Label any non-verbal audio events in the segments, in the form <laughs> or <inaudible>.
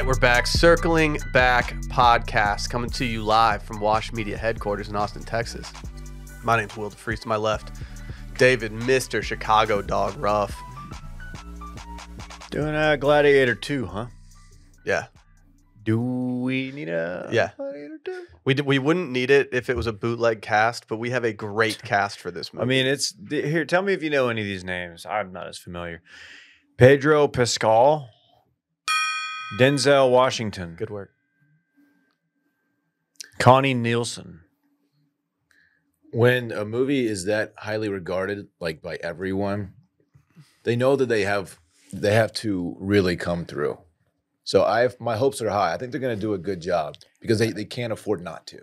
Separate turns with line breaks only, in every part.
Right, we're back. Circling Back podcast coming to you live from Washed Media headquarters in Austin, Texas. My name's Will deFries to my left. David, Mr. Chicago Dog Ruff.
Doing a Gladiator 2, huh?
Yeah.
Do we need a
Yeah.
Gladiator 2?
We, d- we wouldn't need it if it was a bootleg cast, but we have a great <laughs> cast for this movie.
I mean, it's here. Tell me if you know any of these names. I'm not as familiar. Pedro Pascal, Denzel Washington,
good work.
Connie Nielsen.
when a movie is that highly regarded like by everyone they know that they have they have to really come through so i have my hopes are high i think they're going to do a good job because they, they can't afford not to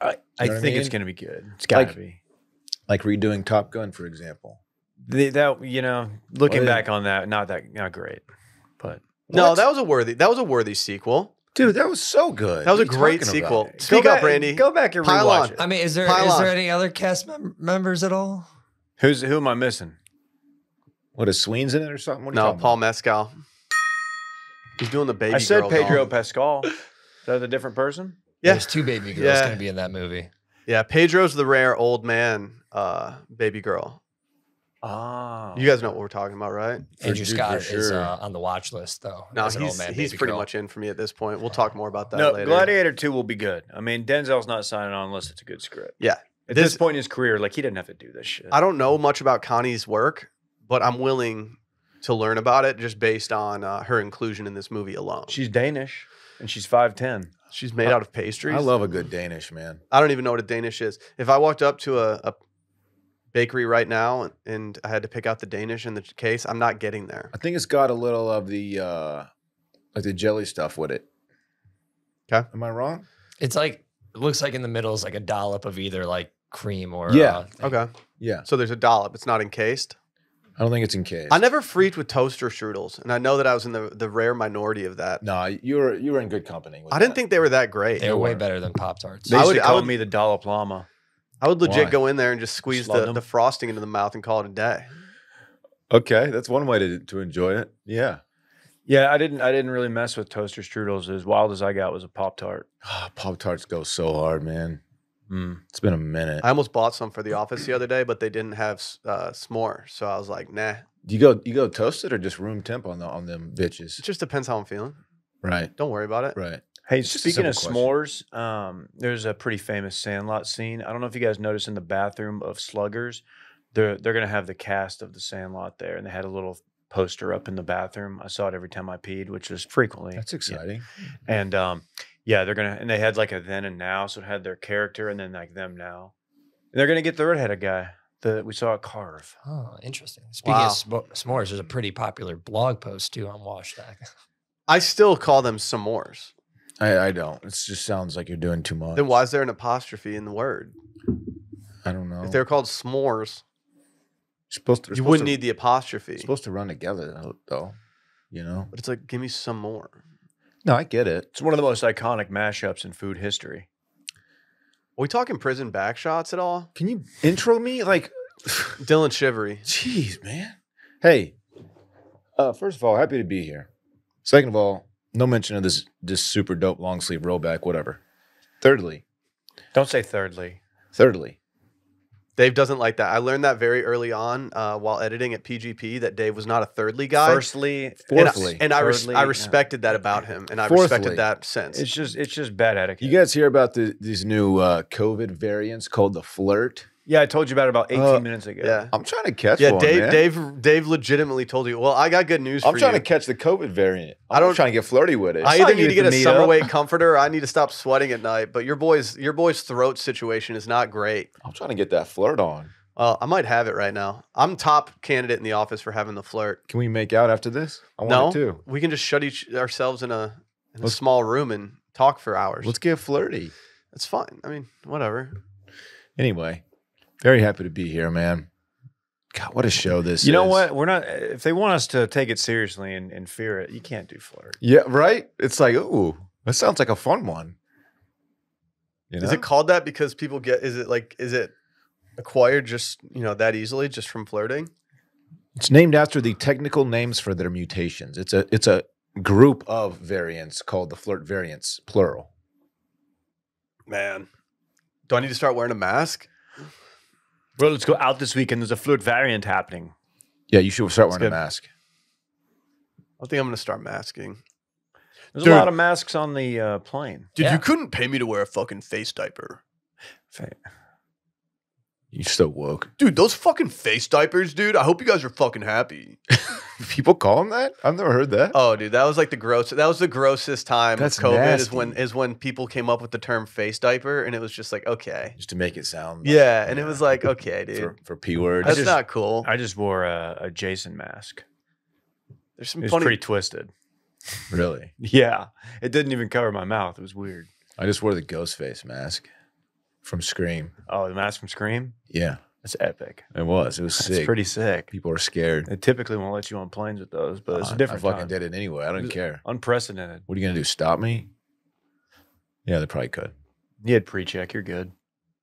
I, I
know what I
think it's going to be good. It's got to
Like-
be.
like redoing top gun for example
The, that you know, looking
Well, yeah.
back on that, not that not great, but
No,
What?
that was a worthy that was a worthy sequel.
dude that was so good
That was a
What are you
great
talking
sequel. Speak
go
up,
back,
Randy.
Go back and
Pile
rewatch
on.
it.
I mean, is there
Pile
is
on.
there any other cast mem- members at all?
Who's who am I missing?
what is sween's in it or something what are you
No,
talking
Paul
about?
Mescal. He's doing the baby.
I said
girl
Pedro
doll.
Pascal. <laughs> Is that a different person?
Yeah.
There's two baby girls
Yeah.
going to be in that movie.
Yeah, Pedro's the rare old man uh, baby girl.
Oh,
You guys know what we're talking about, right?
Andrew
dude,
Scott
for
is uh, on the watch list, though.
No,
as an old
he's
man
he's pretty
girl.
much in for me at this point. We'll talk more about that
no,
later.
Gladiator Two will be good. I mean, Denzel's not signing on unless it's a good script.
Yeah.
At
This-
this, point in his career, like he didn't have to do this shit.
I don't know much about Connie's work, but I'm willing to learn about it just based on uh, her inclusion in this movie alone.
She's Danish and she's five ten.
She's made out of pastries.
i love a good danish man
I don't even know what a Danish is. If I walked up to a, a bakery right now and I had to pick out the Danish in the case, I'm not getting there.
i think it's got a little of the uh like the jelly stuff with it.
Okay.
am i wrong
It's like, it looks like in the middle is like a dollop of either like cream or.
Yeah.
Uh.
Okay.
yeah
So there's a dollop. It's not encased.
i don't think it's encased
I never freaked with toaster strudels, and I know that I was in the, the rare minority of that.
No, you were you were in good company. With
I didn't
that.
think they were that great.
They're way better than Pop Tarts.
They
I
used
would-
to
I
call
would-
me the dollop llama.
I would legit
Why?
go in there and just squeeze
Just
the,
them.
the frosting into the mouth and call it a day.
Okay, that's one way to to enjoy it. Yeah.
Yeah, I didn't. I didn't really mess with toaster strudels. As wild as I got was a pop tart. <sighs>
Pop Tarts go so hard, man.
Mm.
It's been a minute.
I almost bought some for the office the other day, but they didn't have uh, s'more, so I was like, nah.
Do you go you go toasted or just room temp on the on them bitches?
It just depends how I'm feeling.
Right,
Don't worry about it.
right.
Hey,
It's just
speaking of
simple
s'mores, um, there's a pretty famous Sandlot scene. I don't know if you guys noticed in the bathroom of Sluggers, they're they're gonna have the cast of the Sandlot there, and they had a little poster up in the bathroom. I saw it every time I peed, which was frequently.
That's
Yeah.
exciting.
And um, yeah, they're gonna and they had like a then and now, so it had their character and then like them now. And they're gonna get the redheaded guy that we saw at Carve.
Oh, interesting. Speaking
Wow.
of s'mores, there's a pretty popular blog post too on Washstack. <laughs>
I still call them s'mores.
I, I don't. It just sounds like you're doing too much.
Then why is there an apostrophe in the word?
I don't know.
If they're called s'mores,
supposed to,
you
supposed
wouldn't
to,
need the apostrophe.
supposed to run together though, though. You know.
But it's like, give me some more.
No, I get it.
It's one of the most iconic mashups in food history.
Are we talking prison back shots at all?
Can you intro me? Like, <sighs>
Dillon Cheverere.
jeez, man. Hey, uh, first of all, happy to be here. Second of all, no mention of this this super dope long sleeve Rhoback, whatever. Thirdly,
Don't say thirdly.
thirdly,
Dave doesn't like that. I learned that very early on uh, while editing at PGP that Dave was not a thirdly guy.
Firstly,
and I,
fourthly,
and I, res-
thirdly,
I
yeah.
respected that about him, and I
Fourthly.
respected that since.
it's just it's just bad etiquette.
you guys hear about the these new uh, COVID variants called the flirt?
Yeah, I told you about it about 18
Uh,
minutes ago.
yeah,
I'm trying to catch
yeah.
one,
Dave,
man.
Dave, Dave, legitimately told you. Well, I got good news
I'm
for
trying
you.
to catch the COVID variant.
I
I'm
don't-
trying to get flirty with it.
I either
you
need to get a
meetup.
summer weight comforter, or I need to stop sweating at night. But your boy's your boy's throat situation is not great.
I'm trying to get that flirt on.
Well, I might have it right now. I'm top candidate in the office for having the flirt.
Can we make out after this? I want
no,
it too.
we can just shut each ourselves in a in a
Let's-
small room and talk for hours.
Let's get flirty.
It's fine. I mean, whatever.
Anyway, very happy to be here, man. God, what a show this is.
You know what? We're not. If they want us to take it seriously and, and fear it, you can't do flirt.
Yeah, right? It's like, ooh, that sounds like a fun one. You know?
Is it called that because people get? Is it like? Is it acquired just you know that easily just from flirting?
It's named after the technical names for their mutations. It's a it's a group of variants called the flirt variants, plural.
Man, do I need to start wearing a mask?
Bro, let's go out this weekend. There's a fluid variant happening.
Yeah, you should start
That's
wearing a mask.
I think I'm gonna start masking.
There's
Dude.
a lot of masks on the uh, plane.
Dude,
Yeah.
you couldn't pay me to wear a fucking face diaper.
You're so woke.
Dude, those fucking face diapers, dude. I hope you guys are fucking happy. <laughs>
People call them that? I've never heard that.
Oh, dude, that was like the gross. That was the grossest time
That's
of COVID. Is when
nasty.
is when people came up with the term face diaper, and it was just like, okay,
Just to make it sound.
yeah, and it was like, okay, dude,
for, for P words.
that's
just-
not cool.
I just wore a, a Jason mask.
There's
It
some
was
funny.
pretty twisted.
really. <laughs>
Yeah, it didn't even cover my mouth. It was weird.
I just wore the ghost face mask from Scream.
Oh, the mask from Scream.
Yeah,
That's epic.
it was. It was
That's
sick.
pretty sick.
People are scared.
They typically won't let you on planes with those, but it's
Uh,
a different
I fucking
time.
did it anyway. I don't
was-
care.
Unprecedented.
What are you gonna do? Stop me? Yeah, they probably could.
You had pre-check. You're good.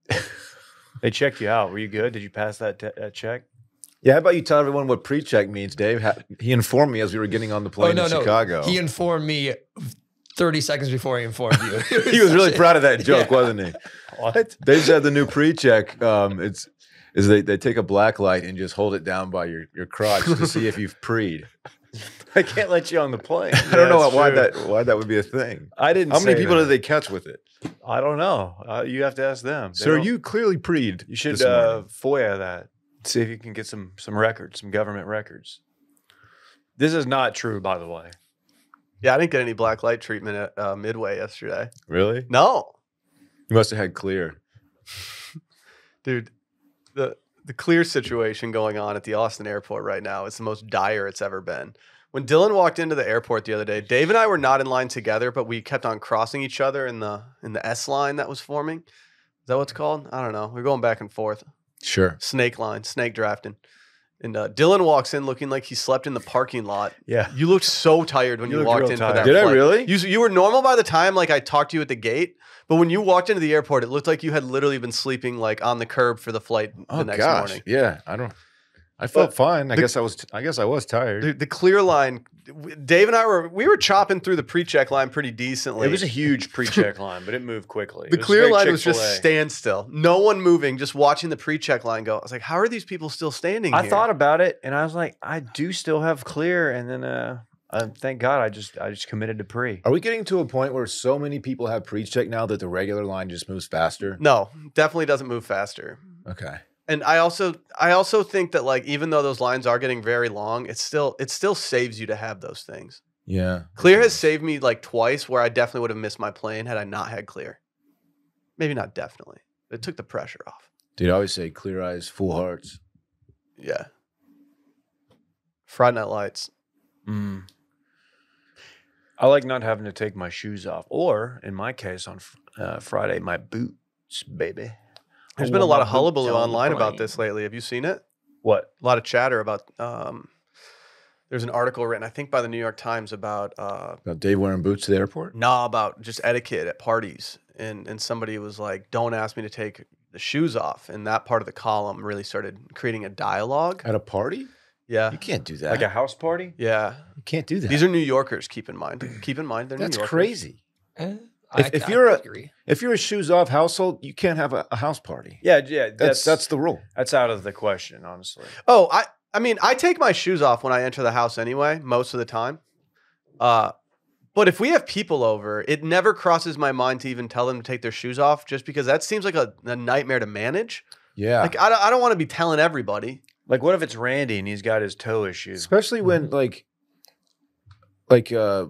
<laughs> they checked you out. Were you good? Did you pass that, te- that check?
Yeah, how about you tell everyone what pre-check means, Dave? Ha- he informed me as we were getting on the plane
oh no,
in
no.
Chicago.
He informed me 30 seconds before he informed you. <laughs> <laughs>
he was really
a-
proud of that joke,
Yeah.
wasn't he? <laughs>
What?
Dave said the new pre-check um, it's is they, they take a black light and just hold it down by your, your crotch to see if you've preed. <laughs>
I can't let you on the plane. <laughs>
I don't know why
true.
that why that would be a thing.
I didn't.
How many people
that.
did they catch with it?
I don't know. Uh, you have to ask them. They
Sir,
don't-
you clearly preed.
You should uh. FOIA that. See if you can get some some records, some government records. This is not true, by the way.
yeah, I didn't get any black light treatment at uh, Midway yesterday.
really?
No,
You must have had clear. <laughs>
dude, the the clear situation going on at the Austin airport right now is the most dire it's ever been. When Dillon walked into the airport the other day, Dave and I were not in line together, but we kept on crossing each other in the in the S line that was forming. Is that what it's called? I don't know. We're going back and forth.
Sure.
Snake line, snake drafting. And uh, Dillon walks in looking like he slept in the parking lot.
Yeah.
You looked so tired when
You
you, walked in for
tired.
that.
Did I really?
You you were normal by the time like I talked to you at the gate, but when you walked into the airport, it looked like you had literally been sleeping like on the curb for the flight
Oh
the next
gosh.
morning.
Yeah. I don't I felt
But
fine. I
the-
guess I was I guess I was tired.
The, the clear line, Dave and I were we were chopping through the pre-check line pretty decently.
It was a huge pre-check line, but it moved quickly.
the clear line was
Chick-fil-A.
just standstill, no one moving, just watching the pre-check line go. I was like, how are these people still standing?
I
here?
thought about it, and I was like, I do still have clear, and then uh, uh thank God I just I just committed to pre.
Are we getting to a point where so many people have pre-check now that the regular line just moves faster?
no, definitely doesn't move faster.
Okay.
And I also I also think that like even though those lines are getting very long, it still it still saves you to have those things.
Yeah.
Clear has saved me like twice where I definitely would have missed my plane had I not had clear. Maybe not definitely. It took the pressure off.
Dude, I always say clear eyes, full hearts.
Yeah. Friday Night Lights.
Mm. I like not having to take my shoes off, or in my case, on uh, Friday, my boots, baby.
There's
I
been a lot of hullabaloo
boots on the
online about this lately. Have you seen it?
What?
A lot of chatter about um there's an article written, I think by the New York Times about uh
About Dave wearing boots to the airport?
nah about just etiquette at parties. And and somebody was like, Don't ask me to take the shoes off. And that part of the column really started creating a dialogue.
At a party?
Yeah.
You can't do that.
Like a house party?
Yeah.
you can't do that.
These are New Yorkers, keep in mind. Keep in mind they're
That's
New Yorkers.
That's crazy.
Eh,
If-
I-
if
I
you're a- If you're a shoes off household, you can't have a, a house party.
Yeah, yeah.
That's that's the rule.
that's out of the question, honestly.
Oh, I I mean, I take my shoes off when I enter the house anyway, most of the time. Uh but if we have people over, it never crosses my mind to even tell them to take their shoes off just because that seems like a, a nightmare to manage.
Yeah.
Like I don't, I don't want to be telling everybody.
Like, what if it's Randy and he's got his toe issue?
especially when like like uh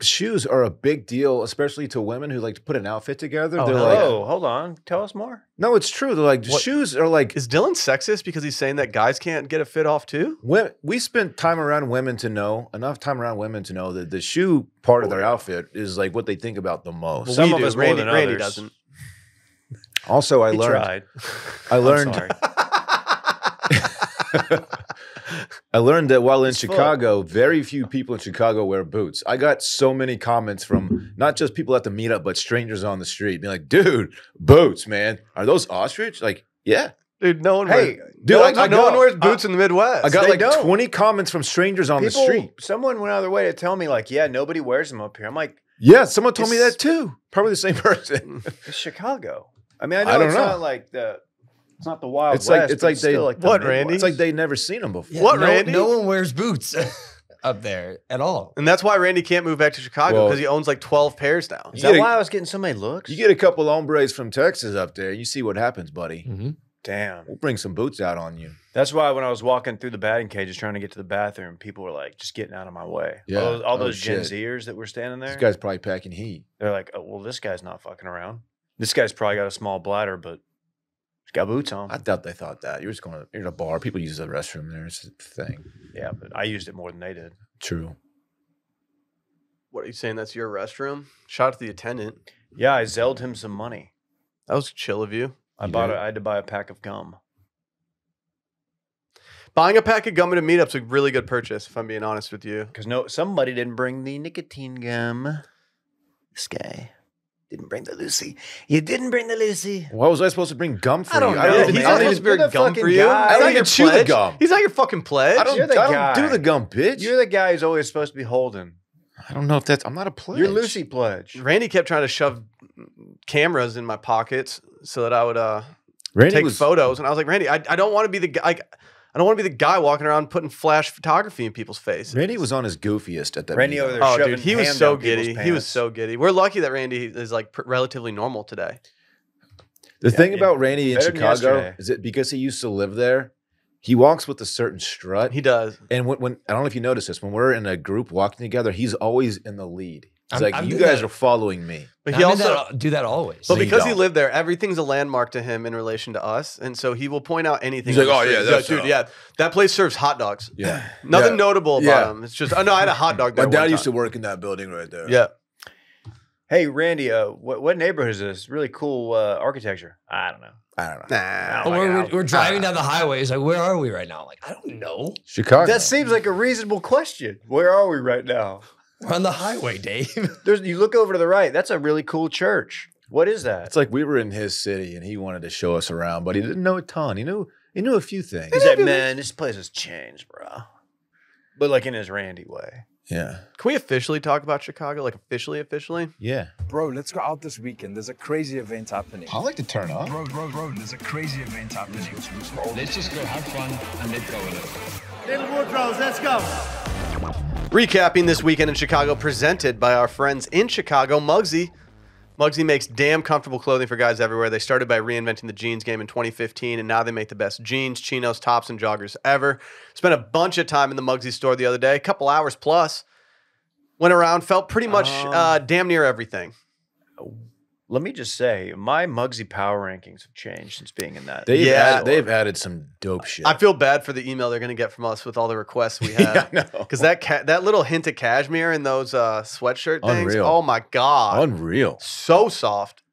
shoes are a big deal especially to women who like to put an outfit together
Oh,
they're
hell
like
yeah.
oh, hold on. Tell us more.
no it's true they're like
What-
shoes are like
Is Dillon sexist because he's saying that guys can't get a fit off too?
women, we spent time around women to know enough time around women to know that the shoe part of their outfit is like what they think about the most
Well,
Some
we
of
do.
us more
Randy,
than
Randy
others.
doesn't.
also i
He
learned
tried.
i
I'm
learned
sorry. <laughs>
i learned that while in
foot.
chicago very few people in chicago wear boots i got so many comments from not just people at the meetup but strangers on the street being like dude boots man are those ostrich like yeah
Dude, no one
Hey,
wears,
dude,
no,
I- I
no one wears boots in the Midwest.
I got
They
like
don't.
20 comments from strangers on
People,
the street.
someone went out of their way to tell me, like, yeah, nobody wears them up here. I'm like,
Yeah, someone told me that too. Probably the same <laughs> person.
it's Chicago. I mean, I know
I don't
it's
know.
not like the, it's not the Wild
It's like-
West.
it's like they-
still like the
What,
Midwest.
Randy?
it's like they never seen them before.
Yeah,
What,
no,
Randy?
No one wears boots <laughs> <laughs> up there at all.
and that's why Randy can't move back to Chicago
Well-
because he owns like 12 pairs now.
Is
You
that
a-
why I was getting so many looks?
You get a couple hombres from Texas up there, you see what happens, buddy.
Mm-hmm.
Damn.
We'll bring some boots out on you.
That's why when I was walking through the batting cages trying to get to the bathroom, people were like, just getting out of my way.
Yeah.
All those, all
Oh,
those Gen. Zers that were standing there,
This guy's probably packing heat.
they're like, oh, well, this guy's not fucking around. This guy's probably got a small bladder, but he's got boots on.
I doubt they thought that. You're just going to, you're in a bar. People use the restroom there. It's a thing.
yeah, but I used it more than they did.
True.
What are you saying? That's your restroom? Shout out to the attendant.
Yeah, I zelled him some money.
That was chill of you.
I
You
bought.
did?
A, I had to buy a pack of gum.
Buying a pack of gum at a meetup's a really good purchase, if I'm being honest with you.
Because no, somebody didn't bring the nicotine gum. This guy didn't bring the Lucy. You didn't bring the Lucy.
Why was I supposed to bring gum for
I don't
you?
know,
I don't
man.
even,
he's
I
not
don't even,
to
You're
bring
the
gum
fucking
for you.
guy.
He's
I
not
don't
your
even chew the gum.
He's not your fucking pledge.
I don't,
You're the
I don't do the gum, bitch.
You're the guy who's always supposed to be holding.
I don't know if that's, I'm not a pledge.
You're Lucy pledge.
Randy kept trying to shove cameras in my pockets so that I would uh,
Randy
take
was,
photos. And I was like, Randy, I, I don't want to be the guy. I, I don't want to be the guy walking around putting flash photography in people's faces.
Randy was on his goofiest at that
Randy
meetup.
over there
Oh, dude, he was so giddy. He was so giddy. We're lucky that Randy is like pr- relatively normal today.
The
Yeah,
thing
yeah.
about Randy in
Better
Chicago is it because he used to live there, he walks with a certain strut.
He does.
and when, when I don't know if you notice this, when we're in a group walking together, he's always in the lead. He's
I'm-
like,
I'm
"You guys
that-
are following me."
But
I
he also,
that- do that always.
but
No, you
because he lived there, everything's a landmark to him in relation to us, and so he will point out anything.
He's like, "Oh,
street."
yeah,
He's
that's,
dude,
uh,
yeah, that place serves hot dogs.
Yeah, <sighs>
Nothing
Yeah.
notable about
Yeah.
him. It's just, oh no, I had a hot dog there.
My dad
one
used to work in that building right there.
Yeah,
Hey, Randy, uh, what, what neighborhood is this? Really cool uh, architecture. I don't know.
I don't know.
nah.
Oh,
But we're, we're, we're driving down the highway. It's like, where are we right now? Like, I don't know.
Chicago.
That seems like a reasonable question. Where are we right now?
We're on the highway, Dave. <laughs>
There's, you look over to the right. That's a really cool church. What is that?
it's like we were in his city and he wanted to show us around, but he didn't know a ton. He knew he knew a few things.
He's like, man, this place has changed, bro. But like in his Randy way.
Yeah,
Can we officially talk about Chicago? Like officially, officially?
yeah.
Bro, let's go out this weekend. There's a crazy event happening.
I like to turn up.
Bro, bro, bro, there's a crazy event happening.
Let's just go have fun and let go with it.
Little Woodrows, let's go.
Recapping this weekend in Chicago, presented by our friends in Chicago, Mugsy. Mugsy makes damn comfortable clothing for guys everywhere. They started by reinventing the jeans game in 2015, and now they make the best jeans, chinos, tops, and joggers ever. Spent a bunch of time in the Mugsy store the other day, a couple hours plus. Went around, felt pretty much
Um,
uh, damn near everything.
Let me just say, my Mugsy power rankings have changed since being in that.
They've
Yeah.
added, they've added some dope shit.
I feel bad for the email they're going to get from us with all the requests we <laughs>
yeah,
have.
I know.
Because that ca- that little hint of cashmere in those uh, sweatshirt things,
Unreal.
oh my god,
unreal.
so soft.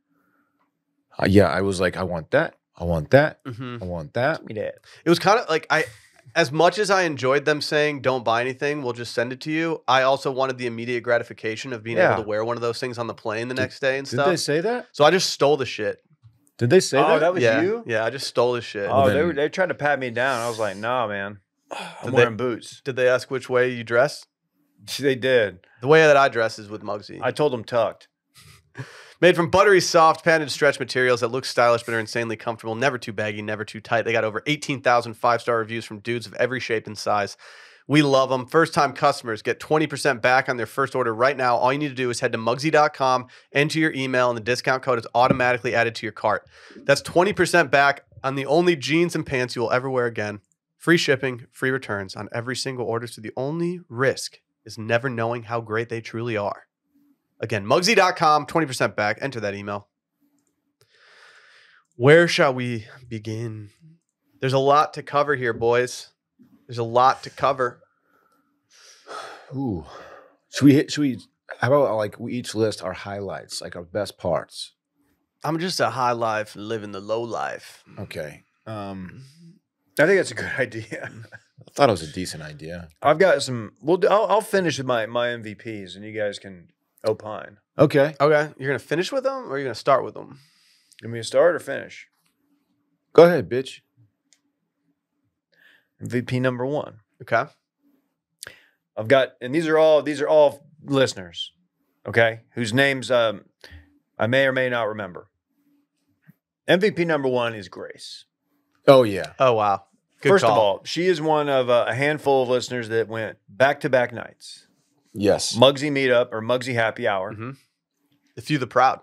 Uh, yeah, I was like, I want that. I want that.
hmm
I want that.
Give me that.
It was kind of like I, as much as I enjoyed them saying "Don't buy anything, we'll just send it to you." I also wanted the immediate gratification of being
Yeah.
able to wear one of those things on the plane the
Did-
next day and
Did
stuff.
Did they say that?
so I just stole the shit.
Did they say
Oh,
that?
that was
yeah,
you?
yeah, I just stole the shit.
Oh, they, were, they tried to pat me down. I was like, nah, man. <sighs> I'm
Did they-
wearing boots.
Did they ask which way you dress?
They did.
The way that I dress is with Mugsy.
I told them tucked. <laughs>
Made from buttery soft padded stretch materials that look stylish but are insanely comfortable, never too baggy, never too tight. They got over 18,000 five star reviews from dudes of every shape and size. We love them. First time customers get 20% back on their first order right now. All you need to do is head to mugsy.com, enter your email, and the discount code is automatically added to your cart. That's 20% back on the only jeans and pants you will ever wear again. Free shipping, free returns on every single order. So the only risk is never knowing how great they truly are. Again, mugsy.com, 20% back. Enter that email. Where shall we begin? There's a lot to cover here, boys. There's a lot to cover. <sighs>
Ooh. Should we hit, should we how about like we each list our highlights, like our best parts?
I'm just a high life living the low life.
Okay. Um
I think that's a good <laughs> idea.
I thought it was a decent idea.
I've got some. We'll. do- I'll, I'll finish with my my MVPs, and you guys can opine.
Okay.
Okay, you're gonna finish with them, or you're gonna start with them?
Give me a start or finish.
Go ahead, bitch.
MVP number one.
Okay.
I've got, and these are all these are all listeners, okay, whose names um, I may or may not remember. MVP number one is Grace.
Oh yeah.
Oh wow. Good
First of all, she is one of uh, a handful of listeners that went back to back nights,
Yes.
Mugsy Meetup or Mugsy Happy Hour.
Mhm. the few the proud.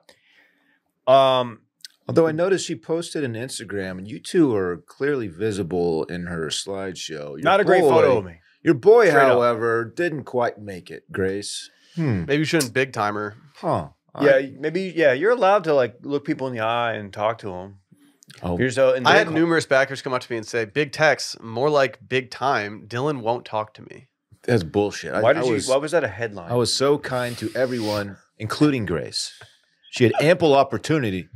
Um,
Although I noticed she posted an Instagram, and you two are clearly visible in her slideshow. Your
not a great photo of me.
Your boy,
Straight up.
however, didn't quite make it. Grace. Hmm.
Maybe you shouldn't big timer.
Huh.
Yeah, maybe. Yeah, you're allowed to like look people in the eye and talk to them.
Oh.
You're so. And
I had numerous backers come up to me and say, "Big text, more like big time." Dillon won't talk to me.
That's bullshit. I-
Why did
I
you?
was-
why was that a headline?
I was so kind to everyone, including Grace. She had ample opportunity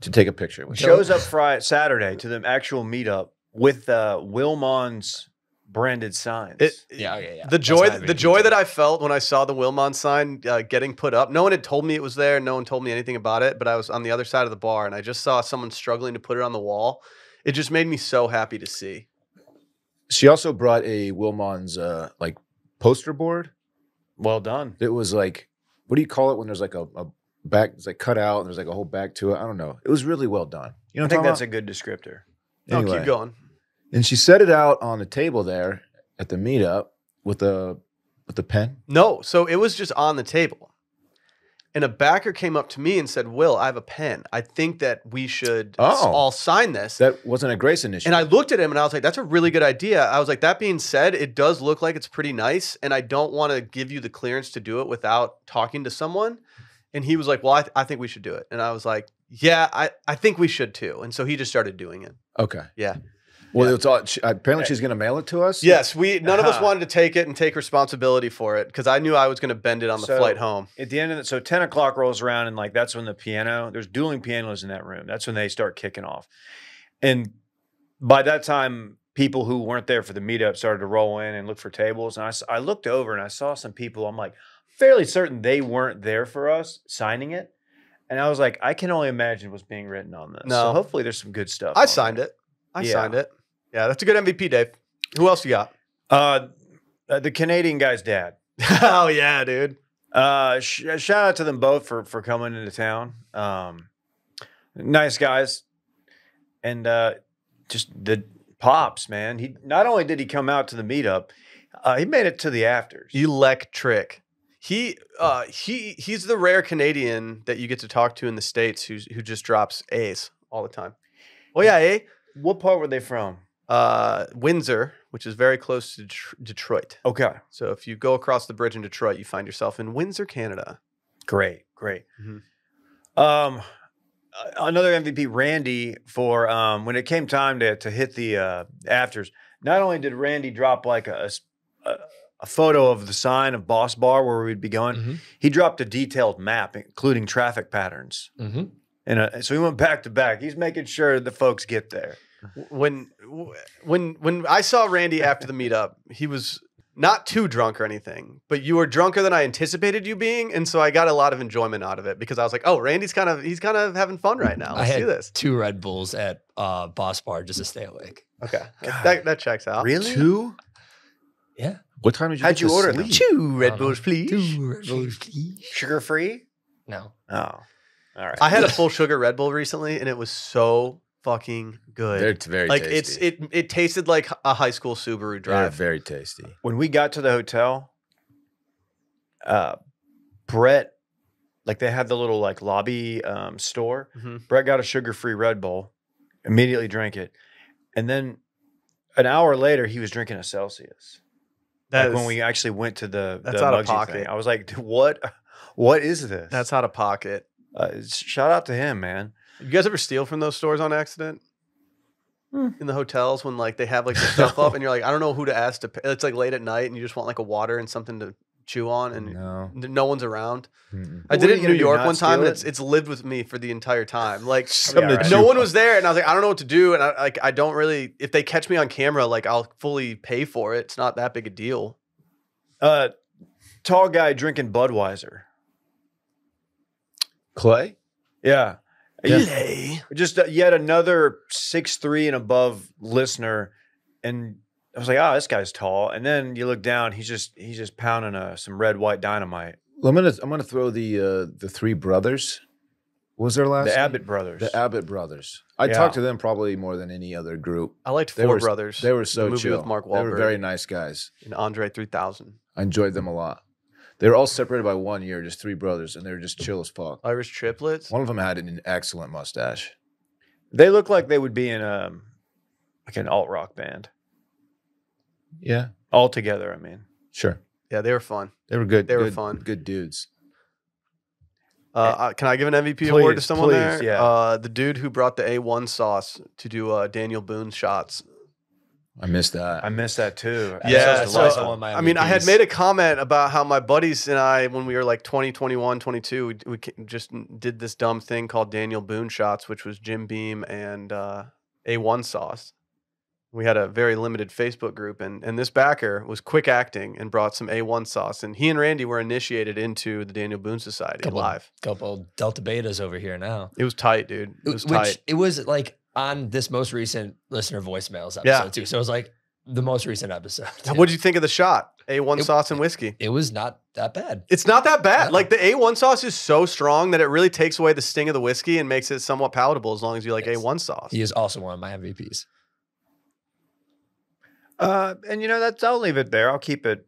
to take a picture with
shows up Friday, Saturday to the actual meetup with uh, Wilmon's branded signs.
It,
Yeah, okay, yeah.
The joy, the joy that I felt when I saw the Wilmon sign uh, getting put up. No one had told me it was there. No one told me anything about it. But I was on the other side of the bar and I just saw someone struggling to put it on the wall. It just made me so happy to see.
She also brought a Wilmon's uh, like poster board.
well done.
It was like, what do you call it when there's like a, a back? It's like cut out and there's like a whole back to it. I don't know. It was really well done. You know,
I think that's
talking
a good descriptor.
Anyway.
keep going.
And she set it out on the table there at the meetup with a with the pen.
No, so it was just on the table. And a backer came up to me and said, Will, I have a pen. I think that we should
Oh.
all sign this.
That wasn't a Grace initiative.
And I looked at him and I was like, that's a really good idea. I was like, that being said, it does look like it's pretty nice. And I don't want to give you the clearance to do it without talking to someone. And he was like, well, I, th- I think we should do it. And I was like, yeah, I, I think we should too. And so he just started doing it.
okay.
Yeah.
Well,
Yeah.
it's all. She, apparently, she's going to mail it to us.
Yes, we none of us
Uh-huh.
wanted to take it and take responsibility for it because I knew I was going to bend it on the
So-
flight home.
At the end of the so ten o'clock rolls around and like that's when the piano there's dueling pianos in that room. That's when they start kicking off, and by that time people who weren't there for the meetup started to roll in and look for tables. And I I looked over and I saw some people. I'm like fairly certain they weren't there for us signing it, and I was like I can only imagine what's being written on this.
No.
so hopefully there's some good stuff.
I signed
there.
it. I
Yeah.
signed it. Yeah, that's a good MVP, Dave. Who else you got?
Uh, uh, the Canadian guy's dad. <laughs>
oh yeah, dude.
Uh, sh- shout out to them both for for coming into town. Um, nice guys, and uh, just the pops, man. He not only did he come out to the meetup, uh, he made it to the afters.
Electric. He uh he he's the rare Canadian that you get to talk to in the states who's who just drops A's all the time. Oh yeah, A.
what part were they from?
Uh, Windsor, which is very close to Detr- Detroit.
Okay,
So if you go across the bridge in Detroit, you find yourself in Windsor, Canada.
great, great.
Mhm.
Um, another MVP, Randy, for um when it came time to to hit the uh, afters. Not only did Randy drop like a a photo of the sign of Boss Bar where we'd be going,
Mhm.
he dropped a detailed map, including traffic patterns.
Mhm.
And uh, so he went back to back. He's making sure the folks get there.
When when when I saw Randy after the meetup, he was not too drunk or anything, but you were drunker than I anticipated you being, and so I got a lot of enjoyment out of it because I was like, "Oh, Randy's kind of he's kind of having fun right now.
I
Let's
had
do this."
two Red Bulls at uh, Boss Bar just to stay awake.
Okay,
God.
that that checks out. Really?
Two.
Yeah.
What time did you?
How'd you
to
order them?
Two Red
Um,
Bulls, please.
Two Red Bulls, please.
Sugar free?
No.
Oh, all right.
I had a <laughs> full sugar Red Bull recently, and it was so fucking good.
They're very
like
tasty.
it's it it tasted like a high school Subaru
They're
drive.
very tasty.
when we got to the hotel, uh, Brett, like they had the little like lobby um, store.
Mhm.
Brett got a sugar free Red Bull, immediately drank it, and then an hour later he was drinking a Celsius.
That
like when
is-
we actually went to the
That's
the
out of pocket.
thing. I was like, what? What is this?
that's out of pocket.
uh, shout out to him, man.
You guys ever steal from those stores on accident?
Hmm.
In the hotels when like they have like the <laughs> stuff up and you're like, I don't know who to ask to pay. It's like late at night and you just want like a water and something to chew on and
No.
no one's around.
Mm-mm.
I did it in New York one time and
steal
it's it's lived with me for the entire time. Like
Something to
no one was there and I was like, I don't know what to do. And I like I don't really if they catch me on camera, like I'll fully pay for it. It's not that big a deal.
Uh, tall guy drinking Budweiser.
Clay.
Yeah.
Lay.
Just uh, yet another six three and above listener, and I was like, oh, this guy's tall. And then you look down, he's just he's just pounding uh, some red white dynamite.
Well, I'm gonna I'm gonna throw the uh, the three brothers. What was their last?
The
name?
Abbott brothers.
The Abbott brothers. I
Yeah.
talked to them probably more than any other group.
I liked
They
Four
were-
Brothers.
They were
the
so
movie
chill.
with Mark
They were
Wahlberg
very nice guys.
and Andre 3000.
I enjoyed them a lot. They were all separated by one year, just three brothers, and they were just chill as fuck.
Irish triplets.
One of them had an excellent mustache.
they look like they would be in um like an alt rock band.
Yeah,
All together, I mean.
sure.
Yeah, they were fun.
They were good.
They were
good-
fun.
Good dudes.
Uh, uh, can I give an MVP award to
Please,
someone
please,
there?
yeah.
Uh, the dude who brought the A1 sauce to do uh, Daniel Boone shots.
I missed that.
I missed that too. That
Yeah,
sounds
so,
also one of my
I mean, I had made a comment about how my buddies and I, when we were like 20, 21, 22, we, we just did this dumb thing called Daniel Boone shots, which was Jim Beam and uh, A1 sauce. We had a very limited Facebook group, and, and this backer was quick acting and brought some A1 sauce. And he and Randy were initiated into the Daniel Boone Society
Couple-
live.
Couple Delta Betas over here now.
It was tight, dude. It was
Which
tight.
it was like on this most recent listener voicemails episode
Yeah.
too. So it was like the most recent episode. too.
What did you think of the shot? A1
It-
sauce and whiskey.
It was not that bad.
It's not that bad.
No.
Like the A1 sauce is so strong that it really takes away the sting of the whiskey and makes it somewhat palatable as long as you like
Yes.
A1 sauce.
He is also one of my MVPs.
Uh, and you know that's I'll leave it there. I'll keep it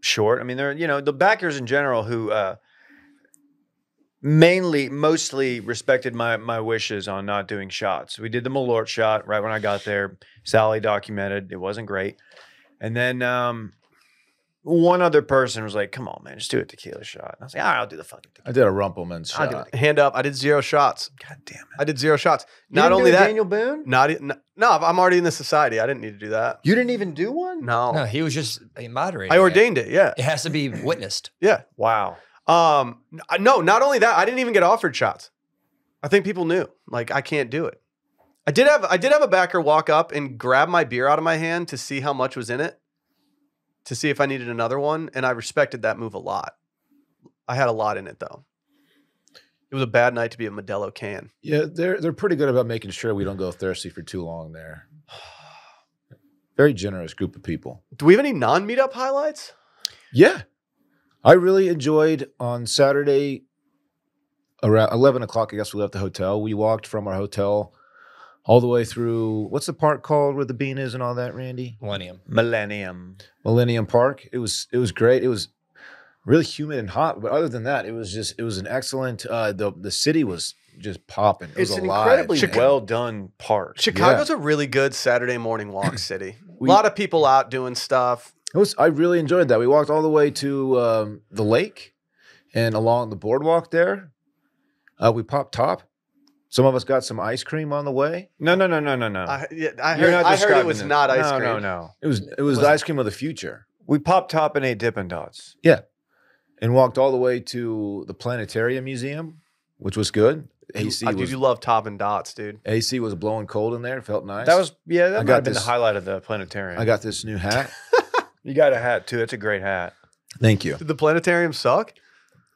short. I mean, there you know the backers in general who uh, mainly, mostly respected my my wishes on not doing shots. We did the Malort shot right when I got there. Sally documented it wasn't great, and then um, one other person was like, "Come on, man, just do a tequila shot." And I was like, "All right, I'll do the fucking."
I did a Rumple Minze
I
shot.
did- hand up. I did zero shots.
God damn it!
I did zero shots.
You
Not
didn't
only
a
that,
Daniel Boone.
not e- n- no. I'm already in the society. I didn't need to do that.
You didn't even do one.
No,
No, he was just a moderator.
I
it.
ordained it. Yeah,
It has to be witnessed.
yeah.
Wow.
Um, no. Not only that, I didn't even get offered shots. I think people knew. Like I can't do it. I did have I did have a backer walk up and grab my beer out of my hand to see how much was in it, to see if I needed another one, and I respected that move a lot. I had a lot in it though. It was a bad night to be a Modelo can.
Yeah, they're they're pretty good about making sure we don't go thirsty for too long there. <sighs> Very generous group of people.
Do we have any non-meetup highlights?
Yeah. I really enjoyed on Saturday around 11 o'clock. I guess we left the hotel. We walked from our hotel all the way through what's the park called where the bean is and all that, Randy?
Millennium.
Millennium.
Millennium Park. It was it was great. It was really humid and hot, but other than that, it was just it was an excellent uh the the city was just popping. It was
an
alive.
incredibly
man.
well done park.
Chicago's a really good Saturday morning walk city. <clears throat>
We-
a lot of people out doing stuff.
It was. I really enjoyed that. We walked all the way to um, the lake, and along the boardwalk there, uh, we popped top. Some of us got some ice cream on the way.
No, no, no, no, no, no.
I, yeah, I heard, I heard it was
it.
not ice
no,
cream.
No, no, no.
It was. It was the
Was it-
ice cream of the future.
We popped top and ate Dippin' Dots.
Yeah, and walked all the way to the planetarium museum, which was good. AC
I do
was
you love top and dots, dude.
AC was blowing cold in there. It felt nice.
That was yeah. That
I
might
got
have been
this-
the highlight of the planetarium.
I got this new hat.
You got a hat too. It's a great hat.
Thank you.
Did the planetarium suck?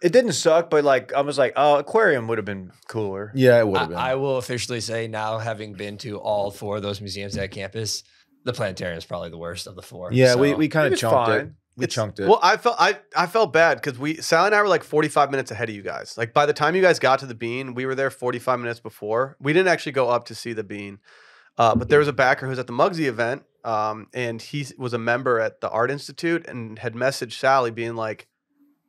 It didn't suck, but like I was like, oh, aquarium would have been cooler.
Yeah, it would have been.
I will officially say now, having been to all four of those museums at campus, the planetarium is probably the worst of the four.
yeah, we
So-
we kind of
was
chunked it. We
It's-
chunked it.
Well, I felt I I felt bad because we Sally and I were like 45 minutes ahead of you guys. Like by the time you guys got to the bean, we were there 45 minutes before. We didn't actually go up to see the bean, uh, but there was a backer who was at the Mugsy event, um, and he was a member at the Art Institute and had messaged Sally being like,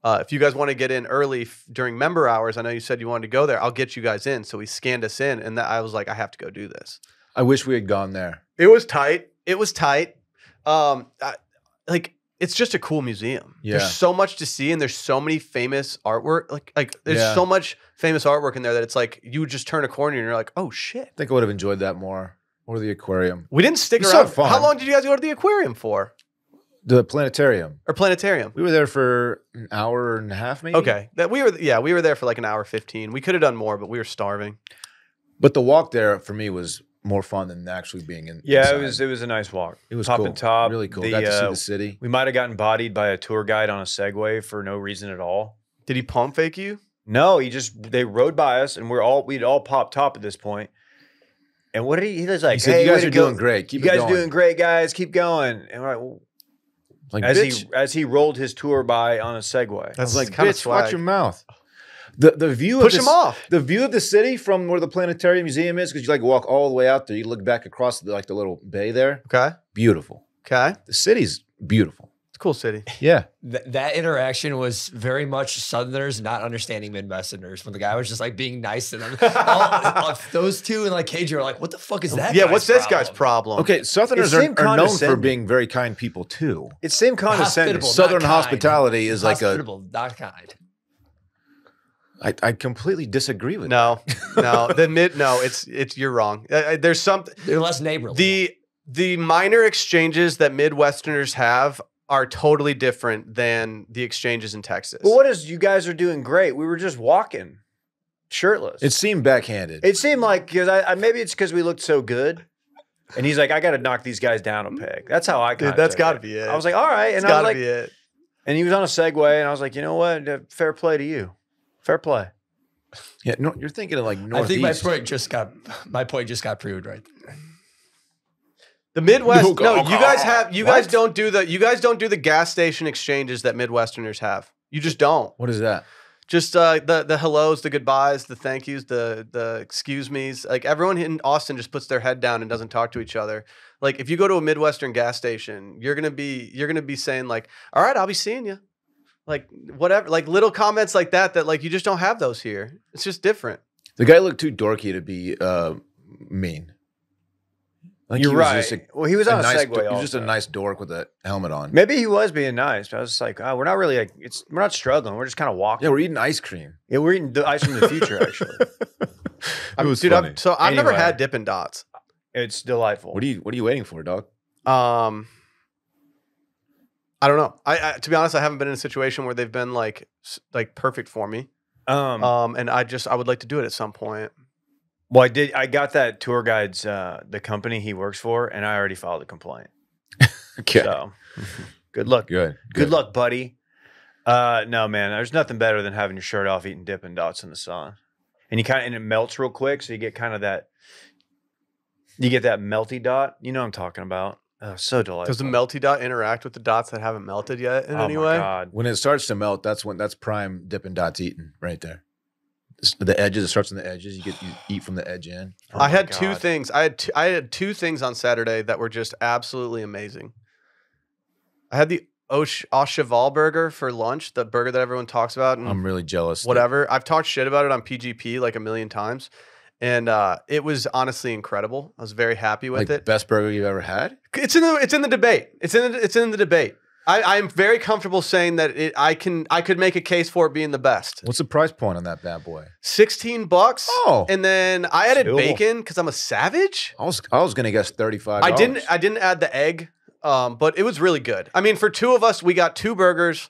uh, "If you guys want to get in early f- during member hours, I know you said you wanted to go there. I'll get you guys in." So he scanned us in, and that I was like, "I have to go do this."
I wish we had gone there.
It was tight. It was tight. Um, I, like it's just a cool museum.
Yeah.
There's so much to see, and there's so many famous artwork. Like, like there's
Yeah.
so much famous artwork in there that it's like you would just turn a corner and you're like, oh shit.
I think I would have enjoyed that more. Or the aquarium,
We didn't stick
It's so
around. How
fun.
long did you guys go to the aquarium for
the planetarium.
or planetarium?
We were there for an hour and a half, maybe.
Okay, that we were. Yeah, we were there for like an hour fifteen. We could have done more, but we were starving.
But the walk there for me was more fun than actually being in.
Yeah,
inside.
it was it was a nice walk.
It was
top
cool.
and top,
really cool.
The,
Got to see
uh,
the city.
We might have gotten bodied by a tour guide on a Segway for no reason at all.
Did he pump fake you?
No, he just they rode by us and we're all we'd all popped top at this point. And what did he? He was like,
He said,
"Hey,
"You guys are
go.
doing great. Keep
going.
you
guys
going."
doing great, guys. Keep going." And we're like, well,
Like,
as
bitch,
he as he rolled his tour by on a Segway.
That's
like,
kind of
bitch, watch your mouth. The the view
Push
of
him
this,
off.
The view of the city from where the planetarium museum is, because you like walk all the way out there. You look back across the, like the little bay there.
Okay.
Beautiful.
Okay.
The city's beautiful.
It's a cool city.
Yeah.
Th- that interaction was very much Southerners not understanding Midwesterners when the guy was just like being nice to them. <laughs> all, all- those two and like KJ are like, what the fuck is that?
yeah.
guy's
What's this guy's problem?
Okay. Southerners are, are known for being very kind people too.
It's same condescending.
Hospitable.
Southern
kind.
hospitality is like a.
Hospitable, not kind.
I, I completely disagree with
No, <laughs> no. The mid. No, it's it's. You're wrong. Uh, there's something.
They're less neighborly.
The the minor exchanges that Midwesterners have are totally different than the exchanges in Texas.
But what is you guys are doing great? We were just walking, shirtless.
It seemed backhanded.
it seemed like because I, I maybe it's because we looked so good. And he's like, I got to knock these guys down a peg. That's how I.
Dude, that's got to be it.
I was like, all right,
it's
and I was like,
be it.
and he was on a Segway, and I was like, you know what? Uh, Fair play to you. Fair play.
yeah. No, you're thinking of like
I think my point just got my point just got proved right there.
The Midwest.
No,
No, you guys have. You
What?
guys don't do the. You guys don't do the gas station exchanges that Midwesterners have. You just don't.
What is that?
Just uh, the the hellos, the goodbyes, the thank yous, the the excuse me's. Like everyone in Austin just puts their head down and doesn't talk to each other. Like if you go to a Midwestern gas station, you're gonna be you're gonna be saying like, "All right, I'll be seeing you." Like whatever, like little comments like that that like you just don't have those here. It's just different.
The guy looked too dorky to be uh, mean. Like
You're
he was
right.
just a-
well, he was on a,
nice,
Segway.
He was just a nice dork with a helmet on.
Maybe he was being nice. But I was just like, oh, we're not really like it's we're not struggling. We're just kind of walking.
Yeah, we're eating ice cream.
Yeah, we're eating the ice from the future. Actually, <laughs>
I'm-
was
dude,
funny.
I've, so I've never had Dippin' Dots.
it's delightful.
What are you What are you waiting for, dog?
Um, I don't know. I, I to be honest, I haven't been in a situation where they've been like like perfect for me.
um,
Um, and I just I would like to do it at some point.
Well, I did. I got that tour guide's uh, the company he works for, and I already filed a complaint. <laughs>
Okay,
So, good luck.
good,
Good luck, buddy. Uh, no, man. There's nothing better than having your shirt off, eating Dippin' Dots in the sun, and you kind of and it melts real quick, so you get kind of that. You get that melty dot. You know what I'm talking about. Oh, so delightful.
Does the melty dot interact with the dots that haven't melted yet in
oh
any
my
way?
god.
When it starts to melt, that's when that's prime Dippin' Dots eating right there. It's The edges, it starts on the edges. You get you eat from the edge in.
Oh
I
my
had two things. I had two, I had two things on Saturday that were just absolutely amazing. I had the Osh Au Cheval burger for lunch, the burger that everyone talks about, and
I'm really jealous. that-
whatever. I've talked shit about it on PGP like a million times, and uh, it was honestly incredible. I was very happy with
Like
it.
best burger you've ever had.
It's in the it's in the debate. It's in the, it's in the debate. I, I'm very comfortable saying that it, I can I could make a case for it being the best.
What's the price point on that bad boy?
Sixteen bucks.
Oh.
and then I added bacon because I'm a savage.
I was I was gonna guess thirty five.
I didn't I didn't add the egg, um, but it was really good. I mean, for two of us, we got two burgers.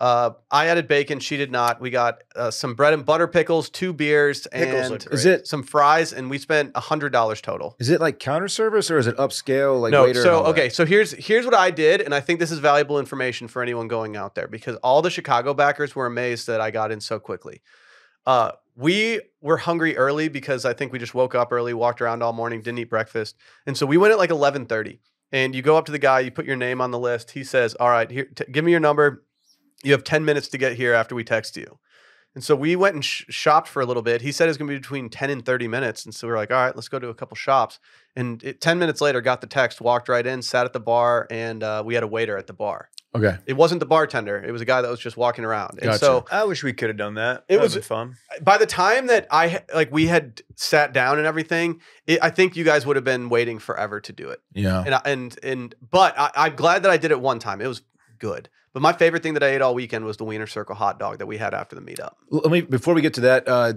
Uh, I added bacon. She did not. We got uh, some bread and butter pickles, two beers,
Pickles
and
look
Is it
some fries, and we spent a hundred dollars total.
Is it like counter service or is it upscale like
no,
waiter? and
so
all that?
okay, so here's here's what I did, and I think this is valuable information for anyone going out there because all the Chicago backers were amazed that I got in so quickly. Uh, we were hungry early because I think we just woke up early, walked around all morning, didn't eat breakfast, and so we went at like eleven thirty. And you go up to the guy, you put your name on the list. He says, "All right, here, t- give me your number. You have ten minutes to get here after we text you." And so we went and sh- shopped for a little bit. He said it's going to be between 10 and 30 minutes. And so we were like, all right, let's go to a couple shops. And it, 10 minutes later, got the text, walked right in, sat at the bar, and uh, we had a waiter at the bar.
Okay.
It wasn't the bartender, it was a guy that was just walking around. And
Gotcha.
so
I wish we could have done that.
It
It
was-
was fun.
by the time that I ha- like we had sat down and everything, it, I think you guys would have been waiting forever to do it.
Yeah.
And I, and and but I, I'm glad that I did it one time. It was good. But my favorite thing that I ate all weekend was the Wiener Circle hot dog that we had after the meetup.
Let me before we get to that, uh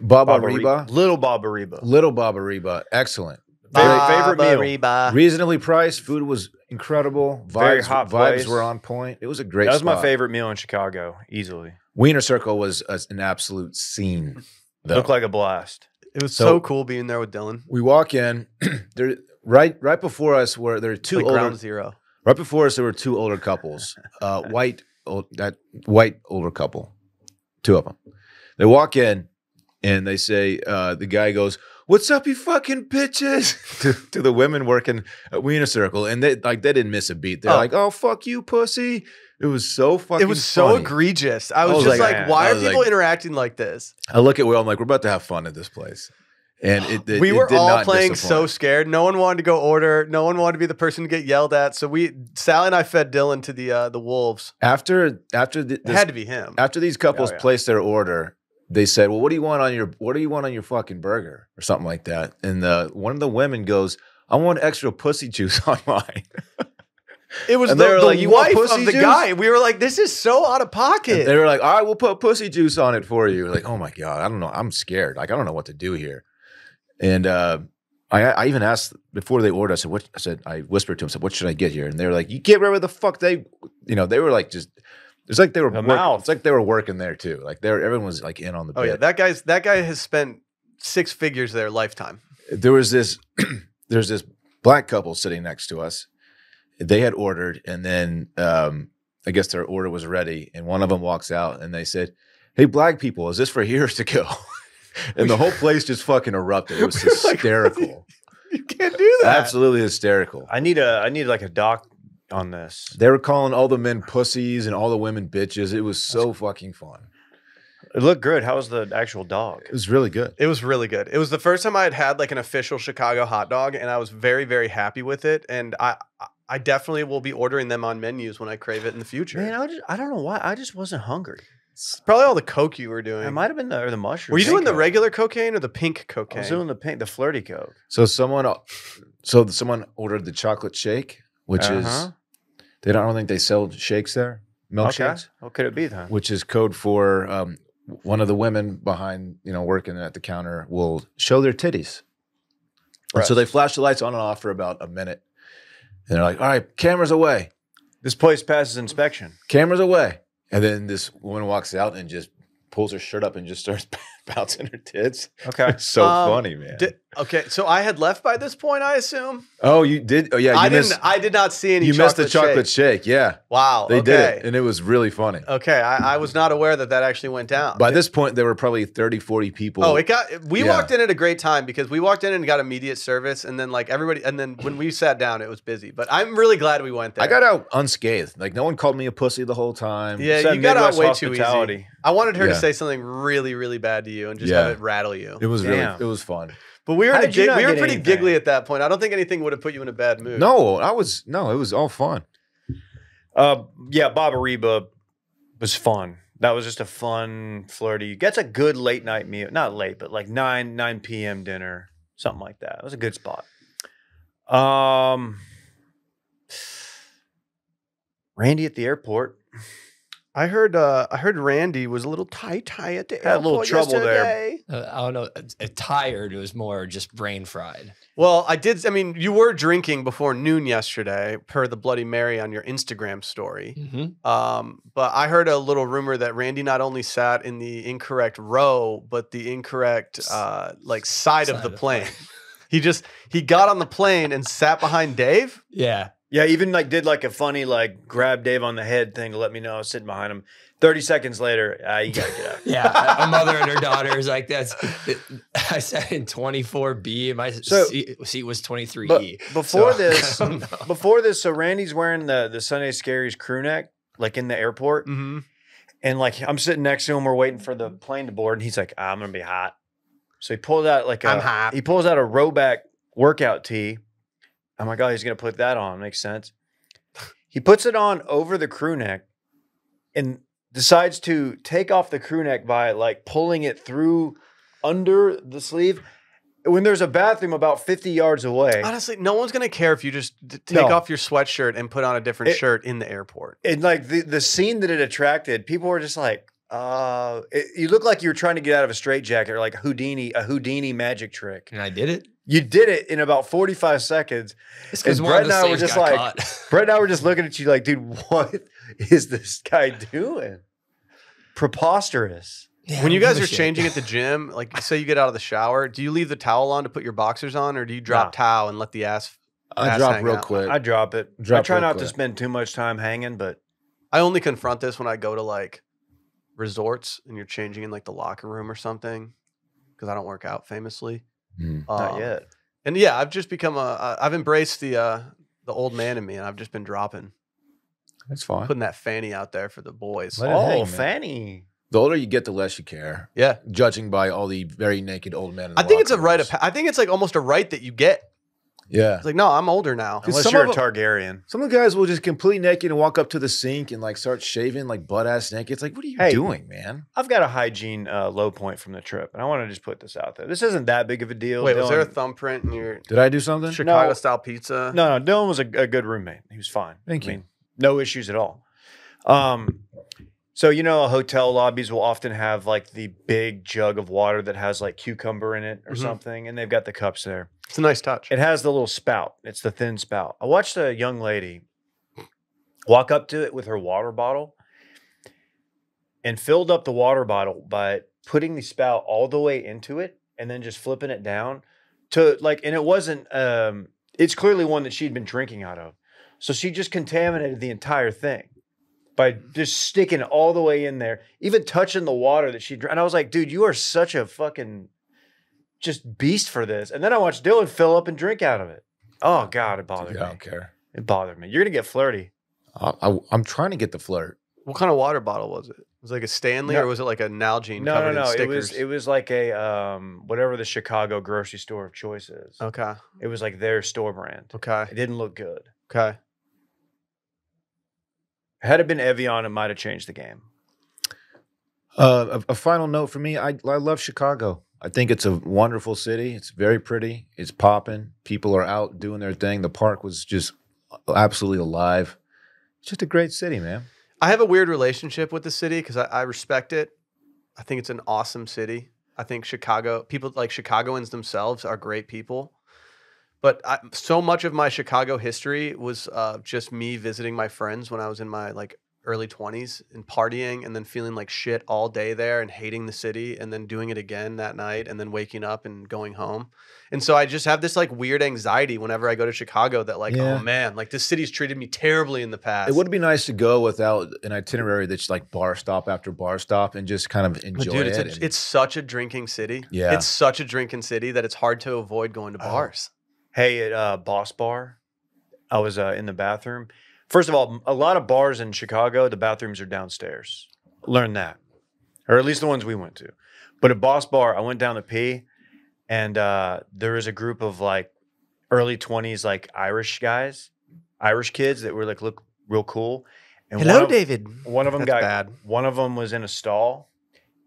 Baba
Baba
Reba,
Little Baba Reba.
little Baba Reba, excellent.
Favorite- favorite meal.
Reba.
Reasonably priced, food was incredible. Vibes,
Very hot
vibes
place.
were on point. It was a great.
That was my favorite meal in Chicago, easily.
Wiener Circle was a- an absolute scene. though.
Looked like a blast.
It was
So-
so, cool being there with Dillon.
we walk in, <clears throat> there right right before us were there are two
Like
older
ground zero.
Right before us there were two older couples. Uh white old, that white older couple. Two of them. They walk in and they say uh, the guy goes, "What's up, you fucking bitches?" <laughs> to, to the women working at Wiener Circle, and they like they didn't miss a beat. They're
Oh.
like, "Oh fuck you, pussy." It was so fucking.
It was so
funny.
egregious. I was,
was
just
like,
like, why are people
like-
interacting like this?
I look at Will. I'm like, we're about to have fun at this place, and it, it
we
it
were
did
all playing so scared. No one wanted to go order. No one wanted to be the person to get yelled at. So we, Sally and I, fed Dylan to the uh, the wolves.
after after the,
It had to be him.
after these couples
Oh, yeah.
placed their order. They said, "Well, what do you want on your what do you want on your fucking burger or something like that?" And the one of the women goes, "I want extra pussy juice <laughs> on mine."
It was
And
the,
were
the
like, "You
wife of the
juice?"
guy. We were like, this is so out of
And
pocket.
they were like, "All right, we'll put pussy juice on it for you." Like, oh my god, I don't know. I'm scared. Like, I don't know what to do here. And uh, I, I even asked before they ordered. I said, "What?" I said, I whispered to him, "said What should I get here?" And they were like, "You get whatever the fuck they." You know, they were like just. It's like they were.
The
work-. It's like they were working there too. Like they were, everyone was like in on the
oh
bit.
yeah, that guy's that guy has spent six figures their lifetime.
there was this <clears throat> there's this black couple sitting next to us they had ordered and then um i guess their order was ready and one of them walks out and they said hey black people is this for <laughs> here to go and the whole place just fucking erupted it was <laughs>
We like,
hysterical
You can't do that.
absolutely hysterical
I need a I need like a doc on this.
they were calling all the men pussies and all the women bitches it was so fucking fun
It looked good. How was the actual dog?
it was really good
It was really good. It was the first time I had had like an official Chicago hot dog, and I was very, very happy with it. And I, I definitely will be ordering them on menus when I crave it in the future.
Man, I just I don't know why. I just wasn't hungry.
It's probably all the coke you were doing.
It might have been the or the mushroom.
were you doing the
Coke.
regular cocaine or the pink cocaine?
I was doing the pink, the flirty coke.
so someone so someone ordered the chocolate shake which is
Uh-huh.
they don't I don't think they sell shakes there milkshakes
Okay. What could it be then?
which is code for um, one of the women behind, you know, working at the counter will show their titties. And so they flash the lights on and off for about a minute. And they're like, all right, cameras away,
This place passes inspection.
cameras away. And then this woman walks out and just pulls her shirt up and just starts <laughs> bouncing her tits.
Okay.
It's <laughs> so
Um,
funny, man.
Di- okay, so I had left by this point, I assume.
oh, you did? Oh, yeah. You
I
missed,
didn't. I did not see any.
you missed the chocolate
shake.
shake. Yeah.
Wow.
They
okay.
did it. And it was really funny.
Okay, I, I was not aware that that actually went down.
By this point, there were probably 30, 40 people.
Oh, it got. We
Yeah.
walked in at a great time because we walked in and got immediate service, and then like everybody, and then when we sat down, it was busy. But I'm really glad we went there.
I got out unscathed. Like, no one called me a pussy the whole time.
Yeah,
Said
you got out
Midwest
way too easy. I wanted her to say something really, really bad to you and just
Yeah.
have it rattle you.
It was really,
Damn.
it was fun.
But we were in a gig- we were pretty
anything?
giggly at that point. I don't think anything would have put you in a bad mood.
No, I was no, it was all fun.
Uh, yeah, Ba-Ba-Reeba was fun. That was just a fun, flirty. That's a good late night meal. Not late, but like nine nine p.m. dinner, something like that. It was a good spot. Um, Randy at the airport.
I heard. Uh, I heard Randy was a little tight, tie at the
Had a little
airport
trouble there.
Uh, I don't know. uh, uh, tired. It was more just brain fried.
Well, I did. I mean, you were drinking before noon yesterday, per the Bloody Mary on your Instagram story.
Mm-hmm.
Um, but I heard a little rumor that Randy not only sat in the incorrect row, but the incorrect uh, like side, of the
of the
plane.
plane. <laughs>
he just he got on the plane and sat behind Dave.
Yeah.
Yeah, even like did like a funny like grab Dave on the head thing to let me know I was sitting behind him. Thirty seconds later, ah, you gotta get out. <laughs>
Yeah. a mother and her daughter is like that's. I sat in 24B and my
So-
seat, seat was 23E.
Before
So,
this, <laughs>
I don't know.
before this, so Randy's wearing the the Sunday Scaries crew neck, like in the airport,
Mm-hmm.
and like I'm sitting next to him, we're waiting for the plane to board, and he's like, "Ah, "I'm gonna be hot," so he pulls out like a,
I'm hot.
He pulls out a Rhoback workout tee. I'm like, "Oh, he's gonna put that on." Makes sense. He puts it on over the crew neck, and decides to take off the crew neck by like pulling it through under the sleeve. When there's a bathroom about 50 yards away,
Honestly, no one's gonna care if you just take
No.
off your sweatshirt and put on a different
It-
shirt in the airport.
and like the the scene that it attracted, people were just like, uh, it, you look like you were trying to get out of a straitjacket or like Houdini, a Houdini magic trick.
and I did it.
You did it in about 45 seconds.
It's because
And
one
Brett and I were just like-
caught. <laughs>
Brett and I were just looking at you like, dude, what is this guy doing? Preposterous.
Yeah,
when you guys are
shit.
changing at the gym, like say you get out of the shower, do you leave the towel on to put your boxers on, or do you drop
No.
towel and let the ass?
I
Ass
dropped real
out.
quick.
I drop it. I try
real
not to spend too much time hanging, but
I only confront this when I go to like resorts and you're changing in like the locker room or something. because I don't work out famously.
Mm.
Not
Um,
yet.
And yeah, I've just become a I've embraced the uh, the old man in me, and I've just been dropping,
That's fine.
putting that fanny out there for the boys.
Let
Oh,
hang.
Fanny.
The older you get, the less you care.
Yeah,
Judging by all the very naked old men. In the
I think it's a right of. I think it's like almost a right that you get.
Yeah.
It's like, no, I'm older now.
Unless
some
you're a Targaryen.
Some of the guys will just completely naked and walk up to the sink and like start shaving like butt ass naked. It's like, what are you
Hey.
doing, man?
I've got a hygiene uh, low point from the trip, and I want to just put this out there. This isn't that big of a deal.
Wait, was there a thumbprint in your
Did I do something?
Chicago
No.
style pizza?
No, no, Dylan was a, a good roommate. He was fine.
Thank
I
you.
mean, no issues at all. Um, so you know, hotel lobbies will often have like the big jug of water that has like cucumber in it or
Mhm.
something, and they've got the cups there.
It's a nice touch.
It has the little spout. It's the thin spout. I watched a young lady walk up to it with her water bottle and filled up the water bottle by putting the spout all the way into it and then just flipping it down to like and it wasn't um it's clearly one that she'd been drinking out of. So she just contaminated the entire thing by just sticking all the way in there, even touching the water that she drank. And I was like, dude, you are such a fucking just beast for this. And then I watched Dylan fill up and drink out of it. Oh God, it bothered
Yeah, I
me.
don't care.
It bothered me. You're gonna get flirty.
I, I, I'm trying to get the flirt.
What kind of water bottle was it? Was it like a Stanley
No.
or was it like a Nalgene
No,
covered
no, no.
in
It was it was like a um whatever the Chicago grocery store of choice is.
okay.
It was like their store brand.
Okay.
It didn't look good.
Okay.
Had it been Evian, it might have changed the game.
Uh, a, a final note for me. I, I love Chicago. I think it's a wonderful city. It's very pretty. It's popping. People are out doing their thing. The park was just absolutely alive. It's just a great city, man.
I have a weird relationship with the city because I, I respect it. I think it's an awesome city. I think Chicago people like Chicagoans themselves are great people. But I, so much of my Chicago history was uh, just me visiting my friends when I was in my like early 20s and partying and then feeling like shit all day there and hating the city and then doing it again that night and then waking up and going home. And so I just have this like weird anxiety whenever I go to Chicago that like
Yeah.
oh man, like this city's treated me terribly in the past.
It would be nice to go without an itinerary that's like bar stop after bar stop and just kind of
But
enjoy
dude, it's,
it.
a,
and-
it's such a drinking city.
Yeah.
It's such a drinking city that it's hard to avoid going to
Oh. Hey, at uh, Boss Bar, I was uh, in the bathroom. First of all, a lot of bars in Chicago, the bathrooms are downstairs. Learn that, or at least the ones we went to. But at Boss Bar, I went down to pee, and uh, there was a group of like early twenties, like Irish guys, Irish kids that were like look real cool. And one of-
David.
One of them
That's
got
bad.
One of them was in a stall,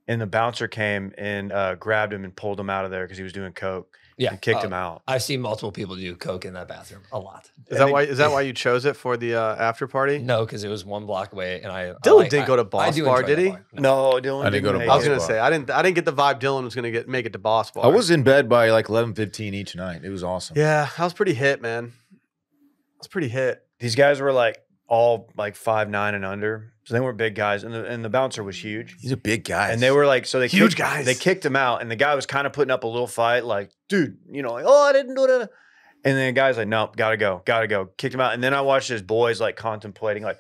and the bouncer came and uh, grabbed him and pulled him out of there because he was doing coke.
Yeah,
and kicked
uh,
him out.
I've seen multiple people do coke in that bathroom. A lot.
Is
And
that
they-
why? Is that <laughs> why you chose it for the uh, after party?
No, because it was one block away, and I. I
Dylan
like-
didn't
I-
go to Boss Bar, did he?
bar.
No, Dylan
I didn't go to
hate
I was gonna
Bar.
say I didn't. I didn't get the vibe Dylan was gonna get make it to Boss Bar.
I was in bed by like eleven fifteen each night. It was awesome.
Yeah, I was pretty hit, man. I was pretty hit.
These guys were like all like five nine and under, so they weren't big guys, and the and the bouncer was huge.
He's a big guy.
And they were like, so they
Huge
kicked,
guys.
They kicked him out, and the guy was kind of putting up a little fight, like, dude, you know, like, oh, I didn't do it. And then the guy's like, nope, gotta go, gotta go. Kicked him out, and then I watched his boys like contemplating, like,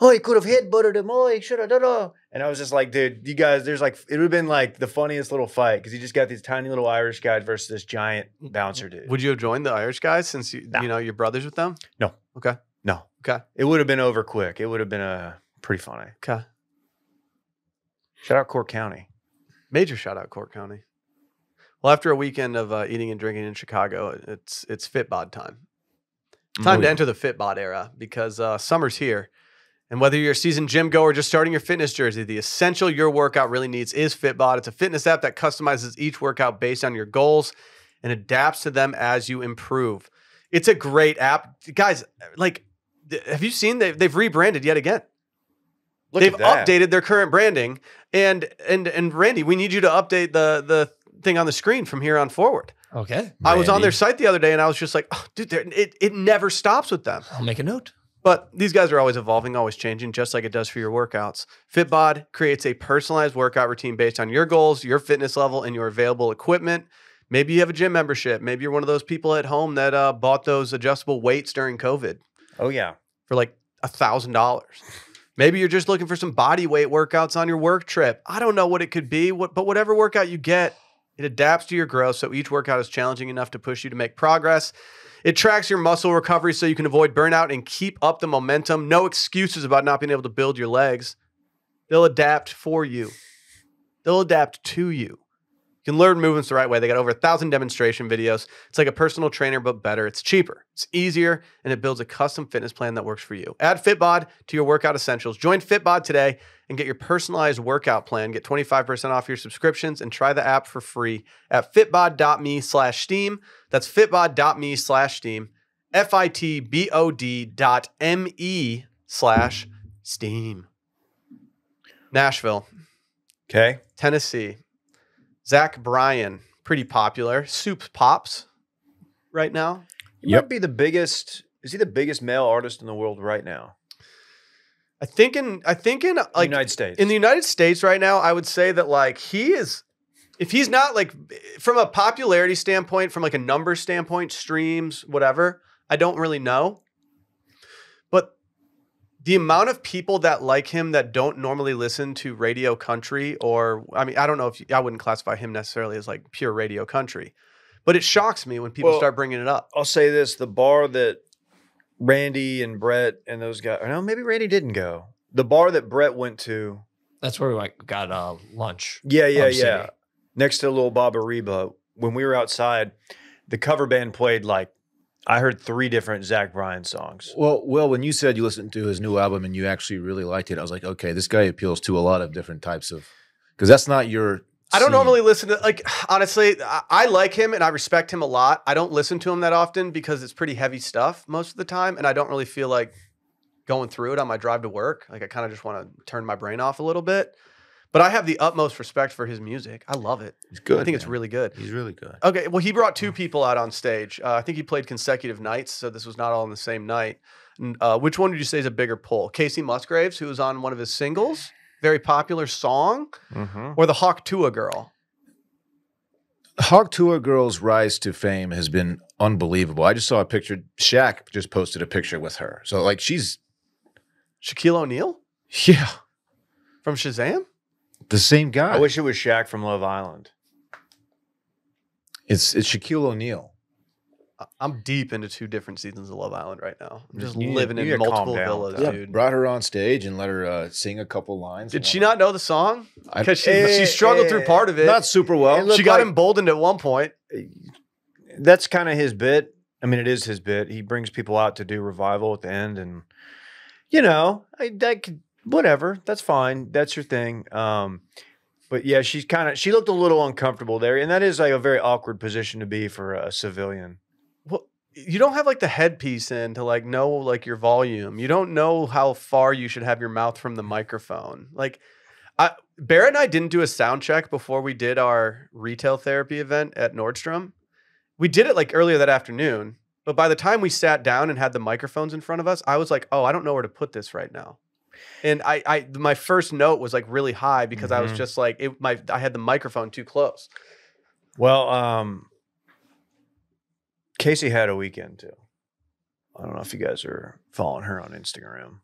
oh, he could have hit buttered him. Oh, he should have done it. And I was just like, dude, you guys, there's like, it would have been like the funniest little fight because you just got these tiny little Irish guys versus this giant bouncer dude.
Would you have joined the Irish guys since you
Nah.
you know your brothers with them?
No.
Okay.
No,
Okay.
it would have been over quick. It would have been a pretty funny.
Okay.
Shout out Cork County.
Major shout out Cork County. Well, after a weekend of uh, eating and drinking in Chicago, it's it's Fitbod time. Time
Oh,
to
yeah.
enter the Fitbod era because uh, summer's here. And whether you're a seasoned gym goer or just starting your fitness jersey, the essential your workout really needs is Fitbod. It's a fitness app that customizes each workout based on your goals and adapts to them as you improve. It's a great app. Guys, like, have you seen they, they've rebranded yet again?
Look
they've updated their current branding. And and and Randy, we need you to update the the thing on the screen from here on forward.
Okay,
I was on their site the other day and I was just like, oh, dude, it, it never stops with them.
I'll make a note.
But these guys are always evolving, always changing, just like it does for your workouts. Fitbod creates a personalized workout routine based on your goals, your fitness level, and your available equipment. Maybe you have a gym membership. Maybe you're one of those people at home that uh, bought those adjustable weights during COVID
Oh yeah.
For like a thousand dollars. Maybe you're just looking for some body weight workouts on your work trip. I don't know what it could be, but whatever workout you get, It adapts to your growth, so each workout is challenging enough to push you to make progress. It tracks your muscle recovery so you can avoid burnout and keep up the momentum. No excuses about not being able to build your legs. They'll adapt for you, they'll adapt to you. You can learn movements the right way. They got over a thousand demonstration videos. It's like a personal trainer, but better. It's cheaper, it's easier, and it builds a custom fitness plan that works for you. Add Fitbod to your workout essentials. Join Fitbod today and get your personalized workout plan. Get 25% off your subscriptions and try the app for free at fitbod.me slash steam. That's fitbod.me slash steam. F-I-T-B-O-D dot M-E slash steam. Nashville,
Okay.
Tennessee. Zach Bryan, pretty popular. Soup Pops right now.
He
Yep.
might be the biggest. Is he the biggest male artist in the world right now?
I think in I think in like
United States.
in the United States right now, I would say that like he is if he's not like from a popularity standpoint, from like a number standpoint, streams, whatever, I don't really know. But the amount of people that like him that don't normally listen to radio country or I mean, I don't know if you, I wouldn't classify him necessarily as like pure radio country. But it shocks me when people
Well,
start bringing it up.
I'll say this: the bar that Randy and Brett and those guys. Or no, maybe Randy didn't go. The bar that Brett went to.
That's where we like got uh, lunch.
Yeah, yeah, yeah.
City.
Next to Little Ba-Ba-Reeba. When we were outside, the cover band played like I heard three different Zach Bryan songs.
Well, well, when you said you listened to his new album and you actually really liked it, I was like, okay, this guy appeals to a lot of different types of because that's not your.
I don't
scene.
normally listen to like honestly, I, I like him and I respect him a lot. I don't listen to him that often because it's pretty heavy stuff most of the time, and I don't really feel like going through it on my drive to work. Like I kind of just want to turn my brain off a little bit. But I have the utmost respect for his music. I love it.
He's good.
I think it's really good.
He's really good.
Okay, well, he brought two people out on stage. Uh, I think he played consecutive nights, so this was not all on the same night. Uh, which one did you say is a bigger pull? Kacey Musgraves, who was on one of his singles, very popular song,
Mm-hmm.
or the Hawk Tua girl?
Hawk Tua Girl's rise to fame has been unbelievable. I just saw a picture. Shaq just posted a picture with her. So like she's
Shaquille O'Neal
yeah
from Shazam?
The same guy.
I wish it was Shaq from Love Island.
it's it's Shaquille O'Neal.
I- I'm deep into two different seasons of Love Island right now. I'm just
You
living
you
in
need to calm
multiple villas,
with that.
dude.
Brought her on stage and let her uh, sing a couple lines.
Did she
whatnot.
not know the song?
I-
Because she,
Eh,
she struggled through
eh,
part of it.
Not super well.
She got
like-
emboldened at one point.
That's kind of his bit. I mean, it is his bit. He brings people out to do revival at the end, and you know, I, that could whatever. That's fine. That's your thing. Um, but yeah, she's kind of she looked a little uncomfortable there, and that is like a very awkward position to be for a civilian.
Well, you don't have like the headpiece in to like know like your volume. You don't know how far you should have your mouth from the microphone. Like I Barrett and I didn't do a sound check before we did our retail therapy event at Nordstrom. We did it like earlier that afternoon, but by the time we sat down and had the microphones in front of us, I was like, "Oh, I don't know where to put this right now." And I, I my first note was like really high because I was
Mhm.
just like, it, my I had the microphone too close.
Well, um, Kacey had a weekend too. I don't know if you guys are following her on Instagram.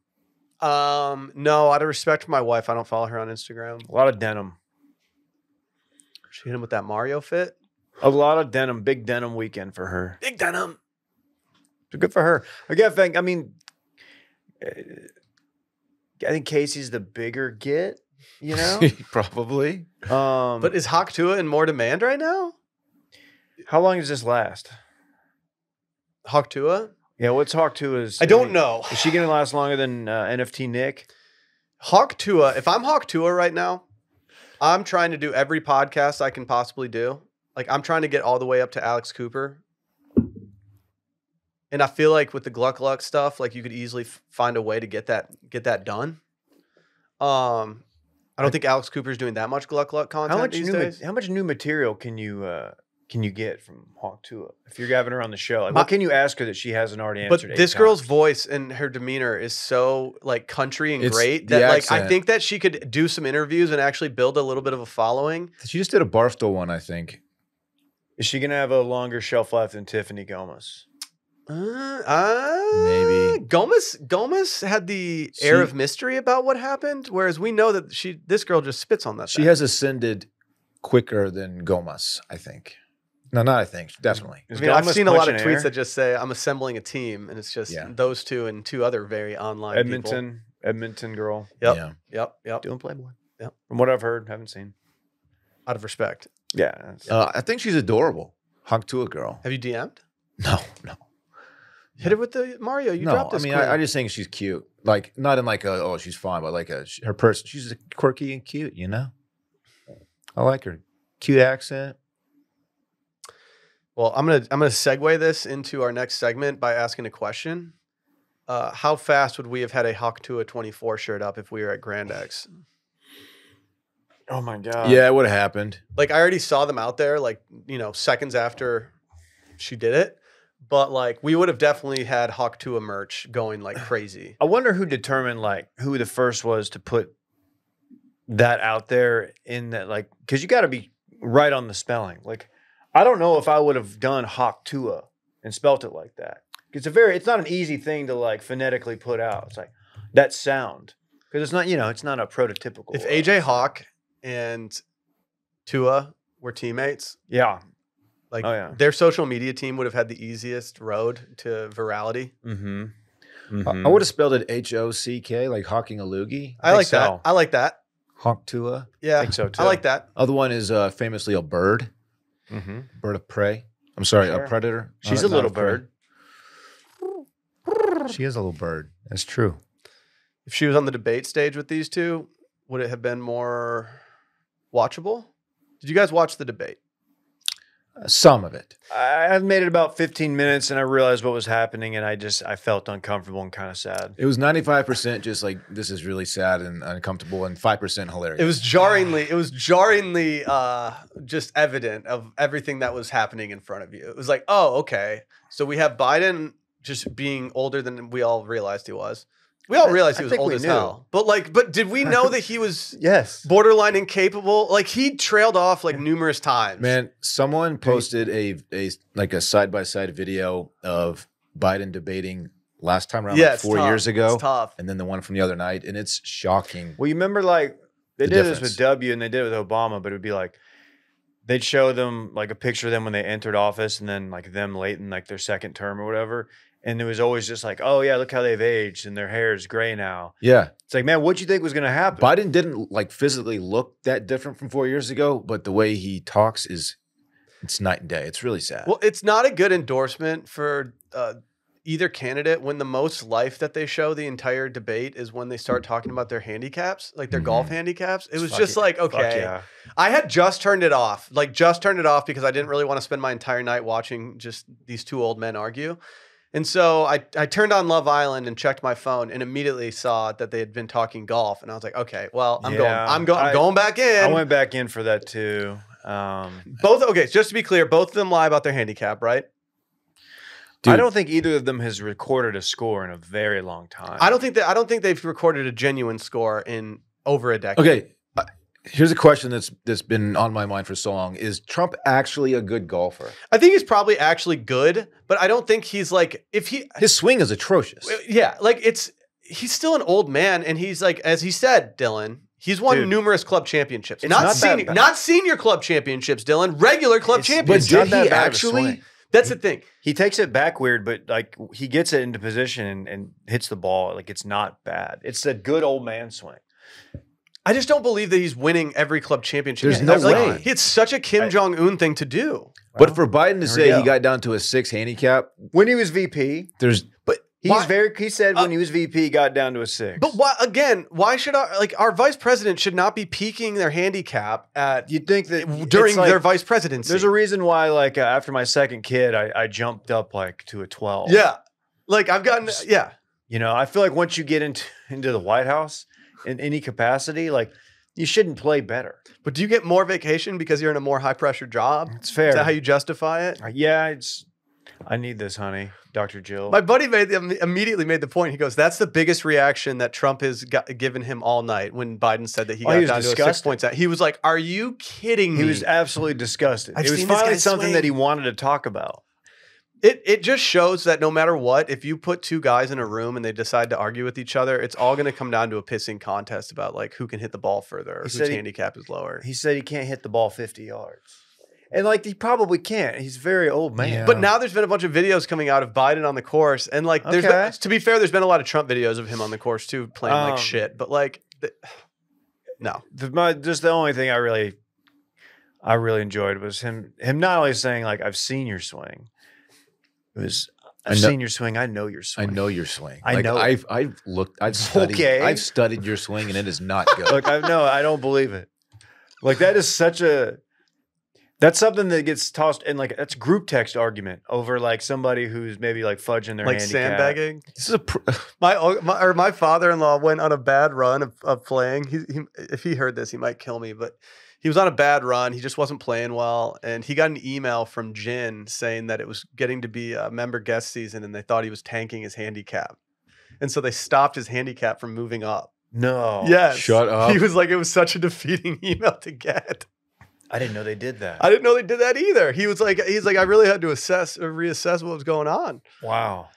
Um, no, out of respect for my wife, I don't follow her on Instagram.
A lot of denim.
She hit him with that Mario fit.
A lot of denim. Big denim weekend for her.
Big denim.
So good for her. I gotta think. I mean, uh, I think Kacey's the bigger get. You <laughs> know. <laughs>
Probably.
um,
But is Hawk Tua in more demand right now?
how long does this last?
Hawk Tua?
Yeah, what's Hawk Two?
I don't know.
Is she gonna last longer than uh, NFT Nick?
Hawk Tua, if I'm Hawk Tua right now, I'm trying to do every podcast I can possibly do. Like I'm trying to get all the way up to Alex Cooper. And I feel like with the Gluck Gluck stuff, like you could easily f- find a way to get that get that done. Um I don't think Alex Cooper's doing that much Gluck Gluck content
How much
these
new? ma-
days.
how much new material can you uh, can you get from Hawk Tua if you're having her on the show? Like,
My-
what can you ask her that she hasn't already
But
answered? eight
this girl's voice and her demeanor is so like country and
It's
great that like I think that she could do some interviews and actually build a little bit of a following.
She just did a Barstool one, I think.
is she gonna have a longer shelf life than Tiffany Gomez?
Uh, uh,
Maybe.
Gomez Gomez had the air of mystery about what happened, whereas we know that she this girl just spits on that.
She
thing.
has ascended quicker than Gomez. I think. No, not I think. Definitely.
I mean, I've seen a lot of tweets
air?
that just say I'm assembling a team, and it's just
Yeah.
those two and two other very online people.
Edmonton, Edmonton girl
Yep.
Yeah.
Yep. Yep.
doing Playboy.
Yep.
From what I've heard, haven't seen.
Out of respect.
Yeah.
Uh, I think she's adorable. Hug to a girl.
Have you DM'd?
No, no,
Hit it with the Mario. You
no.
dropped
I
this.
mean,
queen.
I, I just think she's cute. Like not in like a oh she's fine, but like a sh- her person. She's quirky and cute. You know. I like her. Cute accent.
Well, I'm gonna I'm gonna segue this into our next segment by asking a question. Uh, how fast would we have had a Hawk Tua 24 shirt up if we were at Grand X?
Oh my god.
yeah, it would have happened.
Like I already saw them out there, like you know, seconds after she did it. But like we would have definitely had Hawk Tua merch going like <sighs> crazy.
I wonder who determined like who the first was to put that out there in that like because you got to be right on the spelling. Like I don't know if I would have done Hawk Tua and spelt it like that. It's a very it's not an easy thing to like phonetically put out. It's like that sound because it's not you know it's not a prototypical.
If AJ Hawk and Tua were teammates,
yeah,
like
Oh, yeah.
their social media team would have had the easiest road to virality.
mm-hmm.
I would have spelled it H O C K, like hawking a loogie.
I,
think
like that. I like that.
Hawk Tua.
Yeah,
think so too.
I like that.
Other one is uh, famously a bird,
Mm-hmm.
bird of prey. I'm sorry,
Sure.
a predator.
She's
Not
a little
not prey.
bird.
She is a little bird. That's true.
If she was on the debate stage with these two, would it have been more watchable? Did you guys watch the debate?
Some of it.
I I made it about 15 minutes and I realized what was happening and I just I felt uncomfortable and kind of sad.
It was 95% just like this is really sad and uncomfortable, and 5% hilarious.
It was jarringly, it was jarringly uh, just evident of everything that was happening in front of you. It was like, oh, okay. So we have Biden just being older than we all realized he was. We all realized he was
think
old as
knew.
hell. But like, but did we <laughs> know that he was
Yes.
borderline incapable? Like he trailed off like numerous times.
Man, someone posted a a like a side by side video of Biden debating last time around
yeah,
like four
tough.
years ago,
It's tough.
and then the one from the other night, and it's shocking.
Well, you remember like they
The
did this with W and they did it with Obama, but it would be like they'd show them like a picture of them when they entered office and then like them late in like their second term or whatever. And it was always just like, oh yeah, look how they've aged and their hair is gray now.
Yeah,
It's like, man, what do you think was gonna happen?
Biden didn't like physically look that different from four years ago, but the way he talks is it's night and day. It's really sad.
Well, it's not a good endorsement for uh, either candidate when the most life that they show the entire debate is when they start talking about their handicaps, like their golf handicaps. It
It's
was just
fucking-
like, okay,
yeah.
I had just turned it off, like just turned it off because I didn't really want to spend my entire night watching just these two old men argue. And so I, I turned on Love Island and checked my phone and immediately saw that they had been talking golf. And I was like, okay, well, I'm going, I'm going, I'm going back in.
I went back in for that too. Um,
both, okay, just to be clear, both of them lie about their handicap, right?
I don't think either of them has recorded a score in a very long time.
I don't think that I don't think they've recorded a genuine score in over a decade.
okay, here's a question that's that's been on my mind for so long: Is Trump actually a good golfer?
I think he's probably actually good, but I don't think he's like if he
His swing is atrocious.
yeah, like it's he's still an old man and he's like as he said, Dylan, he's won
Dude,
numerous club championships.
it's
Not,
not that
senior
bad.
not senior club championships, Dylan, regular club
It's-
but
championships.
not
did
that
he
bad of a
actually?
swing.
That's the thing.
He takes it back weird, but like he gets it into position and, and hits the ball. Like it's not bad. It's a good old man swing.
I just don't believe that he's winning every club championship.
There's no
That's like-
way.
It's such a Kim Jong Un thing to do.
But for Biden to say
go.
he got down to a six handicap,
When he was VP,
there's
But
he's
why-
very. He said when
Uh,
he was VP, he got down to a six.
But why again? Why should our like our vice president should not be peaking their handicap at
you'd think that
during
like-
their vice presidency?
There's a reason why, like uh, after my second kid, I, I jumped up like to a twelve.
yeah, like I've gotten yeah.
You know, I feel like once you get into into the White House in any capacity, like you shouldn't play better.
But do you get more vacation because you're in a more high pressure job?
It's fair.
Is that how you justify it?
Uh, yeah, it's. I need this, honey, Doctor Jill.
My buddy made the, immediately made the point. He goes, "That's the biggest reaction that Trump has got, given him all night." When Biden said that he
Oh,
got
he
down to a six points out, he was like, "Are you kidding me?"
he was absolutely disgusted.
I've
it was finally something
swing.
that he wanted to talk about.
It it just shows that no matter what, if you put two guys in a room and they decide to argue with each other, it's all going to come down to a pissing contest about like who can hit the ball further or
He
whose
said he-
handicap is lower.
He said he can't hit the ball 50 yards. And like he probably can't. He's a very old man.
Yeah.
But now there's been a bunch of videos coming out of Biden on the course, and like, there's been-
Okay.
to be fair, there's been a lot of Trump videos of him on the course too, playing
Um,
like shit. But like, th- no,
the, my, just the only thing I really, I really enjoyed was him. Him not only saying like I've seen your swing. It was
I
I've
know-
seen your swing. I know your swing.
I know your swing.
I
Like,
know.
I've I've looked. I've <laughs> studied.
Okay.
I've studied your swing, and it is not good.
Look, I no, I don't believe it. Like that is such a. That's something that gets tossed in like that's group text argument over like somebody who's maybe like fudging their
like
handicap.
sandbagging.
this is a. Pr- <laughs>
My, o- my or my father-in-law went on a bad run of, of playing. He, he if he heard this, he might kill me. But he was on a bad run. He just wasn't playing well, and he got an email from GHIN saying that it was getting to be a member guest season, and they thought he was tanking his handicap, and so they stopped his handicap from moving up.
No.
yes,
shut up.
He was like, it was such a defeating <laughs> email to get.
I didn't know they did that.
I didn't know they did that either. He was like, he's like, I really had to assess, or reassess what was going on.
wow.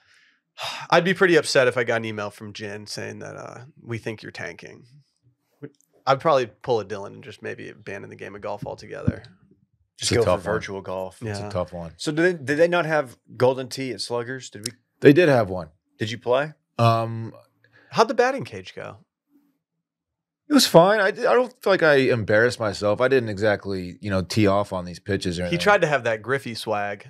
<sighs>
I'd be pretty upset if I got an email from GHIN saying that uh, we think you're tanking. I'd probably pull a Dylan and just maybe abandon the game of golf altogether.
Just
It's
go for
tough one.
virtual golf.
It's a tough one.
So did they, did they not have golden tee at Sluggers? Did we?
They did have one.
Did you play?
Um,
How'd the batting cage go?
it was fine. I, I don't feel like I embarrassed myself. I didn't exactly, you know, tee off on these pitches or anything.
He tried to have that Griffey swag.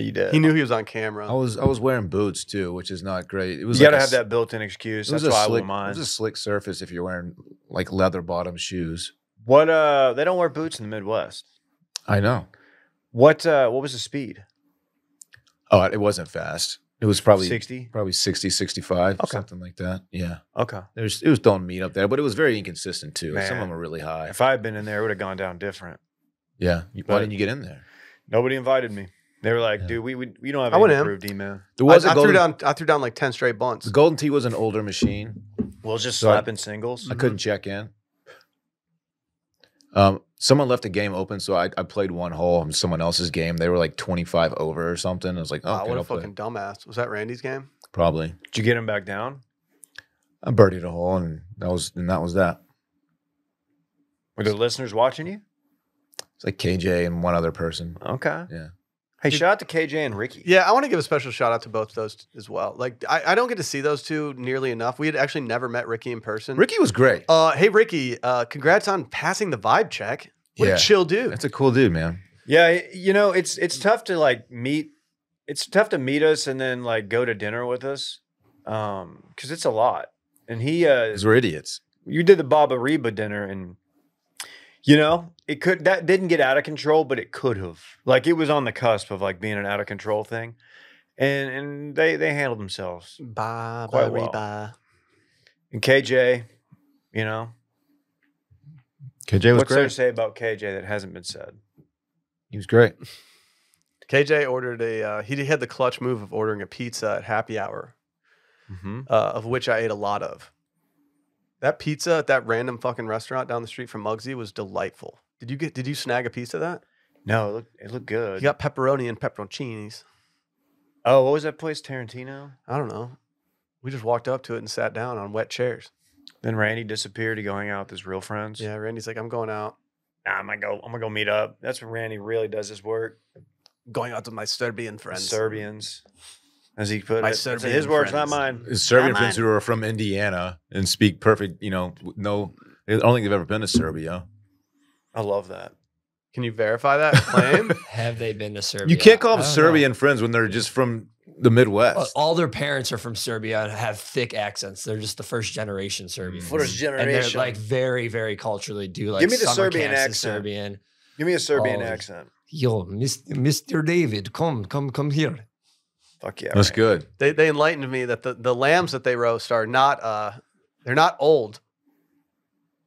Yeah, you did.
He knew he was on camera.
I was I was wearing boots too, which is not great. It was
you
like
got to
a
have that built-in excuse. That's
a
why I
slick.
wouldn't
It
mind.
was a slick surface if you're wearing like leather bottom shoes.
What? Uh, they don't wear boots in the Midwest.
I know.
What? Uh, what was the speed?
Oh, it wasn't fast. It was probably
sixty.
probably 60, 65,
Okay.
something like that. Yeah.
Okay.
There's it was don't up there, but it was very inconsistent too. Some of them were really high.
If I had been in there, it would have gone down different.
Yeah. You- Why didn't you get in there?
Nobody invited me. They were like,
Yeah.
"Dude, we we, we don't have
I
any
went in.
approved email.
There
I,
was a
I threw down. I threw down like ten straight bunts.
the golden tee was an older machine.
We'll just
So I-
slap in singles.
I couldn't check in. Um, someone left the game open, so I, I played one hole in someone else's game. They were like 25 over or something. I was like, oh,
Wow,
okay,
what a
I'll play.
fucking dumbass! Was that Randy's game?
probably.
Did you get him back down?
I birdied a hole, and that was and that was that.
Were the listeners watching you?
It's like KJ and one other person.
Okay.
Yeah.
Hey, shout out to KJ and Ricky.
Yeah, I want to give a special shout out to both of those t- as well. Like, I, I don't get to see those two nearly enough. We had actually never met Ricky in person.
Ricky was great.
Uh, hey Ricky, uh, congrats on passing the vibe check. What
Yeah.
a chill dude.
That's a cool dude, man.
Yeah, you know, it's it's tough to like meet. It's tough to meet us and then like go to dinner with us, um, because it's a lot. And he, uh,
Because we're idiots.
you did the Ba-Ba-Reeba dinner, and you know, it could that didn't get out of control, but it could have. Like it was on the cusp of like being an out of control thing, and and they they handled themselves.
Ba,
Quite
ba,
well.
reba.
And KJ, you know,
KJ was great.
what's there to say about KJ that hasn't been said?
He was great.
KJ ordered a. Uh, he had the clutch move of ordering a pizza at happy hour,
Mm-hmm.
uh, of which I ate a lot of. That pizza at that random fucking restaurant down the street from Mugsy was delightful. Did you get? Did you snag a piece of that?
No, it looked, it looked good.
You got pepperoni and pepperoncinis.
Oh, what was that place? Tarantino.
I don't know. We just walked up to it and sat down on wet chairs.
Then Randy disappeared to going out with his real friends.
Yeah, Randy's like, I'm going out.
nah, I'm gonna go. I'm gonna go meet up. That's when Randy really does his work.
Going out with my Serbian friends.
Serbians, as he put
My
it. That's
Serbian
his words, not mine.
His Serbian
Not
friends
mine.
who are from Indiana and speak perfect, you know, no, I don't think they've ever been to Serbia.
I love that.
Can you verify that claim? <laughs>
Have they been to Serbia?
You can't call them
don't know.
Serbian friends when they're just from the Midwest.
Well, all their parents are from Serbia and have thick accents. They're just the first generation Serbians.
First mm. generation.
And they're like very, very culturally do like
Give me the
summer
Serbian
camps
accent.
Serbian.
Give me a Serbian
Oh,
accent.
Yo, Mr. Mr. David, come, come, come here.
Fuck yeah.
That's
Randy.
good.
they they enlightened me that the, the lambs that they roast are not uh they're not old.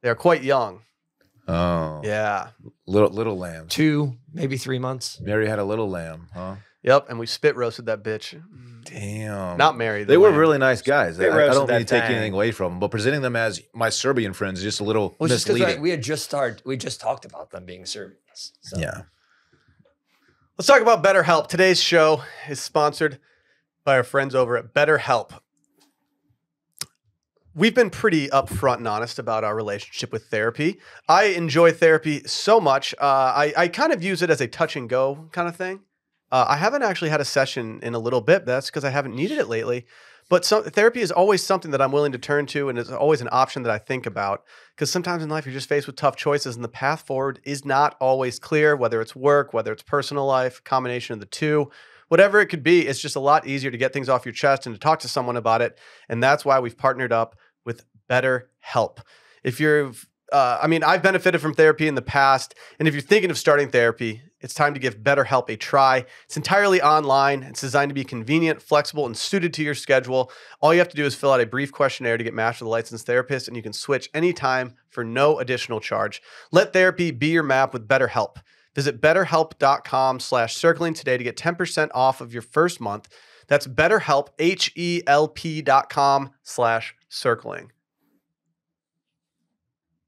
They're quite young.
Oh,
Yeah.
little little lamb.
Two, maybe three months.
Mary had a little lamb, huh?
Yep. And we spit roasted that bitch.
Damn.
Not Mary. the
They were
lamb.
really nice guys.
They
I, I don't mean to take anything away from them, but presenting them as my Serbian friends is just a little
Well, just because
misleading.
we had just started, we just talked about them being Serbians. So.
yeah.
Let's talk about BetterHelp. Today's show is sponsored by our friends over at BetterHelp. We've been pretty upfront and honest about our relationship with therapy. I enjoy therapy so much. Uh, I, I kind of use it as a touch and go kind of thing. Uh, I haven't actually had a session in a little bit. That's because I haven't needed it lately. But therapy is always something that I'm willing to turn to, and it's always an option that I think about. Because sometimes in life, you're just faced with tough choices, and the path forward is not always clear, whether it's work, whether it's personal life, combination of the two, whatever it could be. It's just a lot easier to get things off your chest and to talk to someone about it. And that's why we've partnered up with BetterHelp. If you're, uh, I mean, I've benefited from therapy in the past, and if you're thinking of starting therapy, it's time to give BetterHelp a try. It's entirely online. It's designed to be convenient, flexible, and suited to your schedule. All you have to do is fill out a brief questionnaire to get matched with a licensed therapist, and you can switch anytime for no additional charge. Let therapy be your map with BetterHelp. Visit betterhelp.com slash circling today to get 10% off of your first month. That's betterhelp, H-E-L-P dot com slash circling.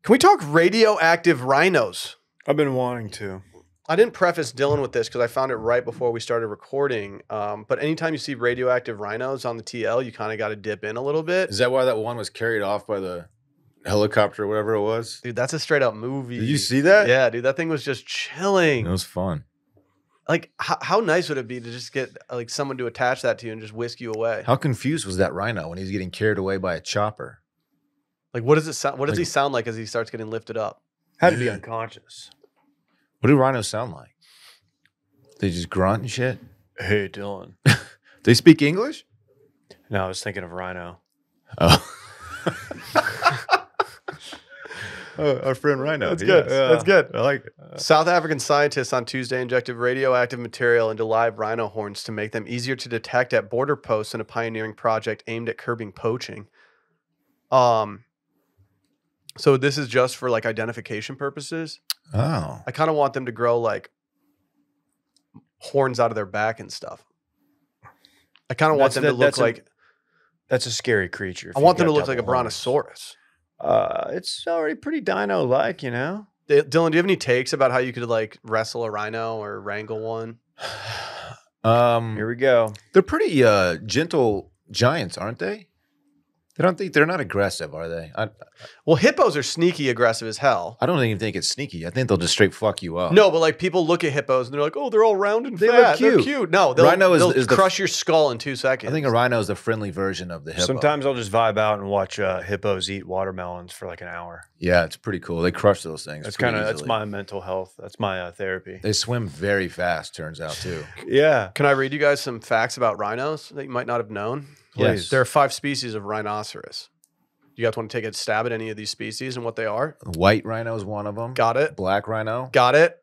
Can we talk radioactive rhinos?
I've been wanting to.
I didn't preface Dylan with this because I found it right before we started recording. Um, but anytime you see radioactive rhinos on the TL, you kind of got to dip in a little bit.
Is that why that one was carried off by the helicopter or whatever it was?
Dude, that's a straight up movie.
Did you see that?
Yeah, dude, that thing was just chilling.
It was fun.
Like, how, how nice would it be to just get like someone to attach that to you and just whisk you away?
How confused was that rhino when he was getting carried away by a chopper?
Like, what does it sound? What does
Like-
he sound like as he starts getting lifted up?
Had to be unconscious.
What do rhinos sound like? They just grunt and shit.
Hey, Dylan. <laughs>
They speak English?
No, I was thinking of Rhino.
Oh. <laughs> Oh, our friend Rhino.
That's good. That's good.
I like it.
South African scientists on Tuesday injected radioactive material into live rhino horns to make them easier to detect at border posts in a pioneering project aimed at curbing poaching. Um, so this is just for like identification purposes.
Oh.
I kind of want them to grow like horns out of their back and stuff. I kind of want them
the-
to look
that's a-
like
That's a scary creature.
I want them to look like a brontosaurus.
Uh, it's already pretty dino-like, you know.
D- Dylan, do you have any takes about how you could like wrestle a rhino or wrangle one? <sighs>
Um,
Here we go.
they're pretty uh, gentle giants, aren't they? They don't think they're not aggressive, are they? I,
Well, hippos are sneaky aggressive as hell.
I don't even think it's sneaky. I think they'll just straight fuck you up.
No, but like people look at hippos and they're like, "Oh, they're all round and
They look
fat. They're
cute.
cute." No, they'll,
Rhino is-
they'll
is the-
crush your skull in two seconds.
I think a rhino is the friendly version of the hippo.
Sometimes I'll just vibe out and watch uh, hippos eat watermelons for like an hour.
yeah, it's pretty cool. They crush those things.
That's kind of that's my mental health. That's my uh, therapy.
They swim very fast. Turns out too. <laughs>
Yeah,
Can I read you guys some facts about rhinos that you might not have known?
Yes.
There are five species of rhinoceros. You guys want to take a stab at any of these species and what they are?
White rhino is one of them.
Got it.
Black rhino.
Got it.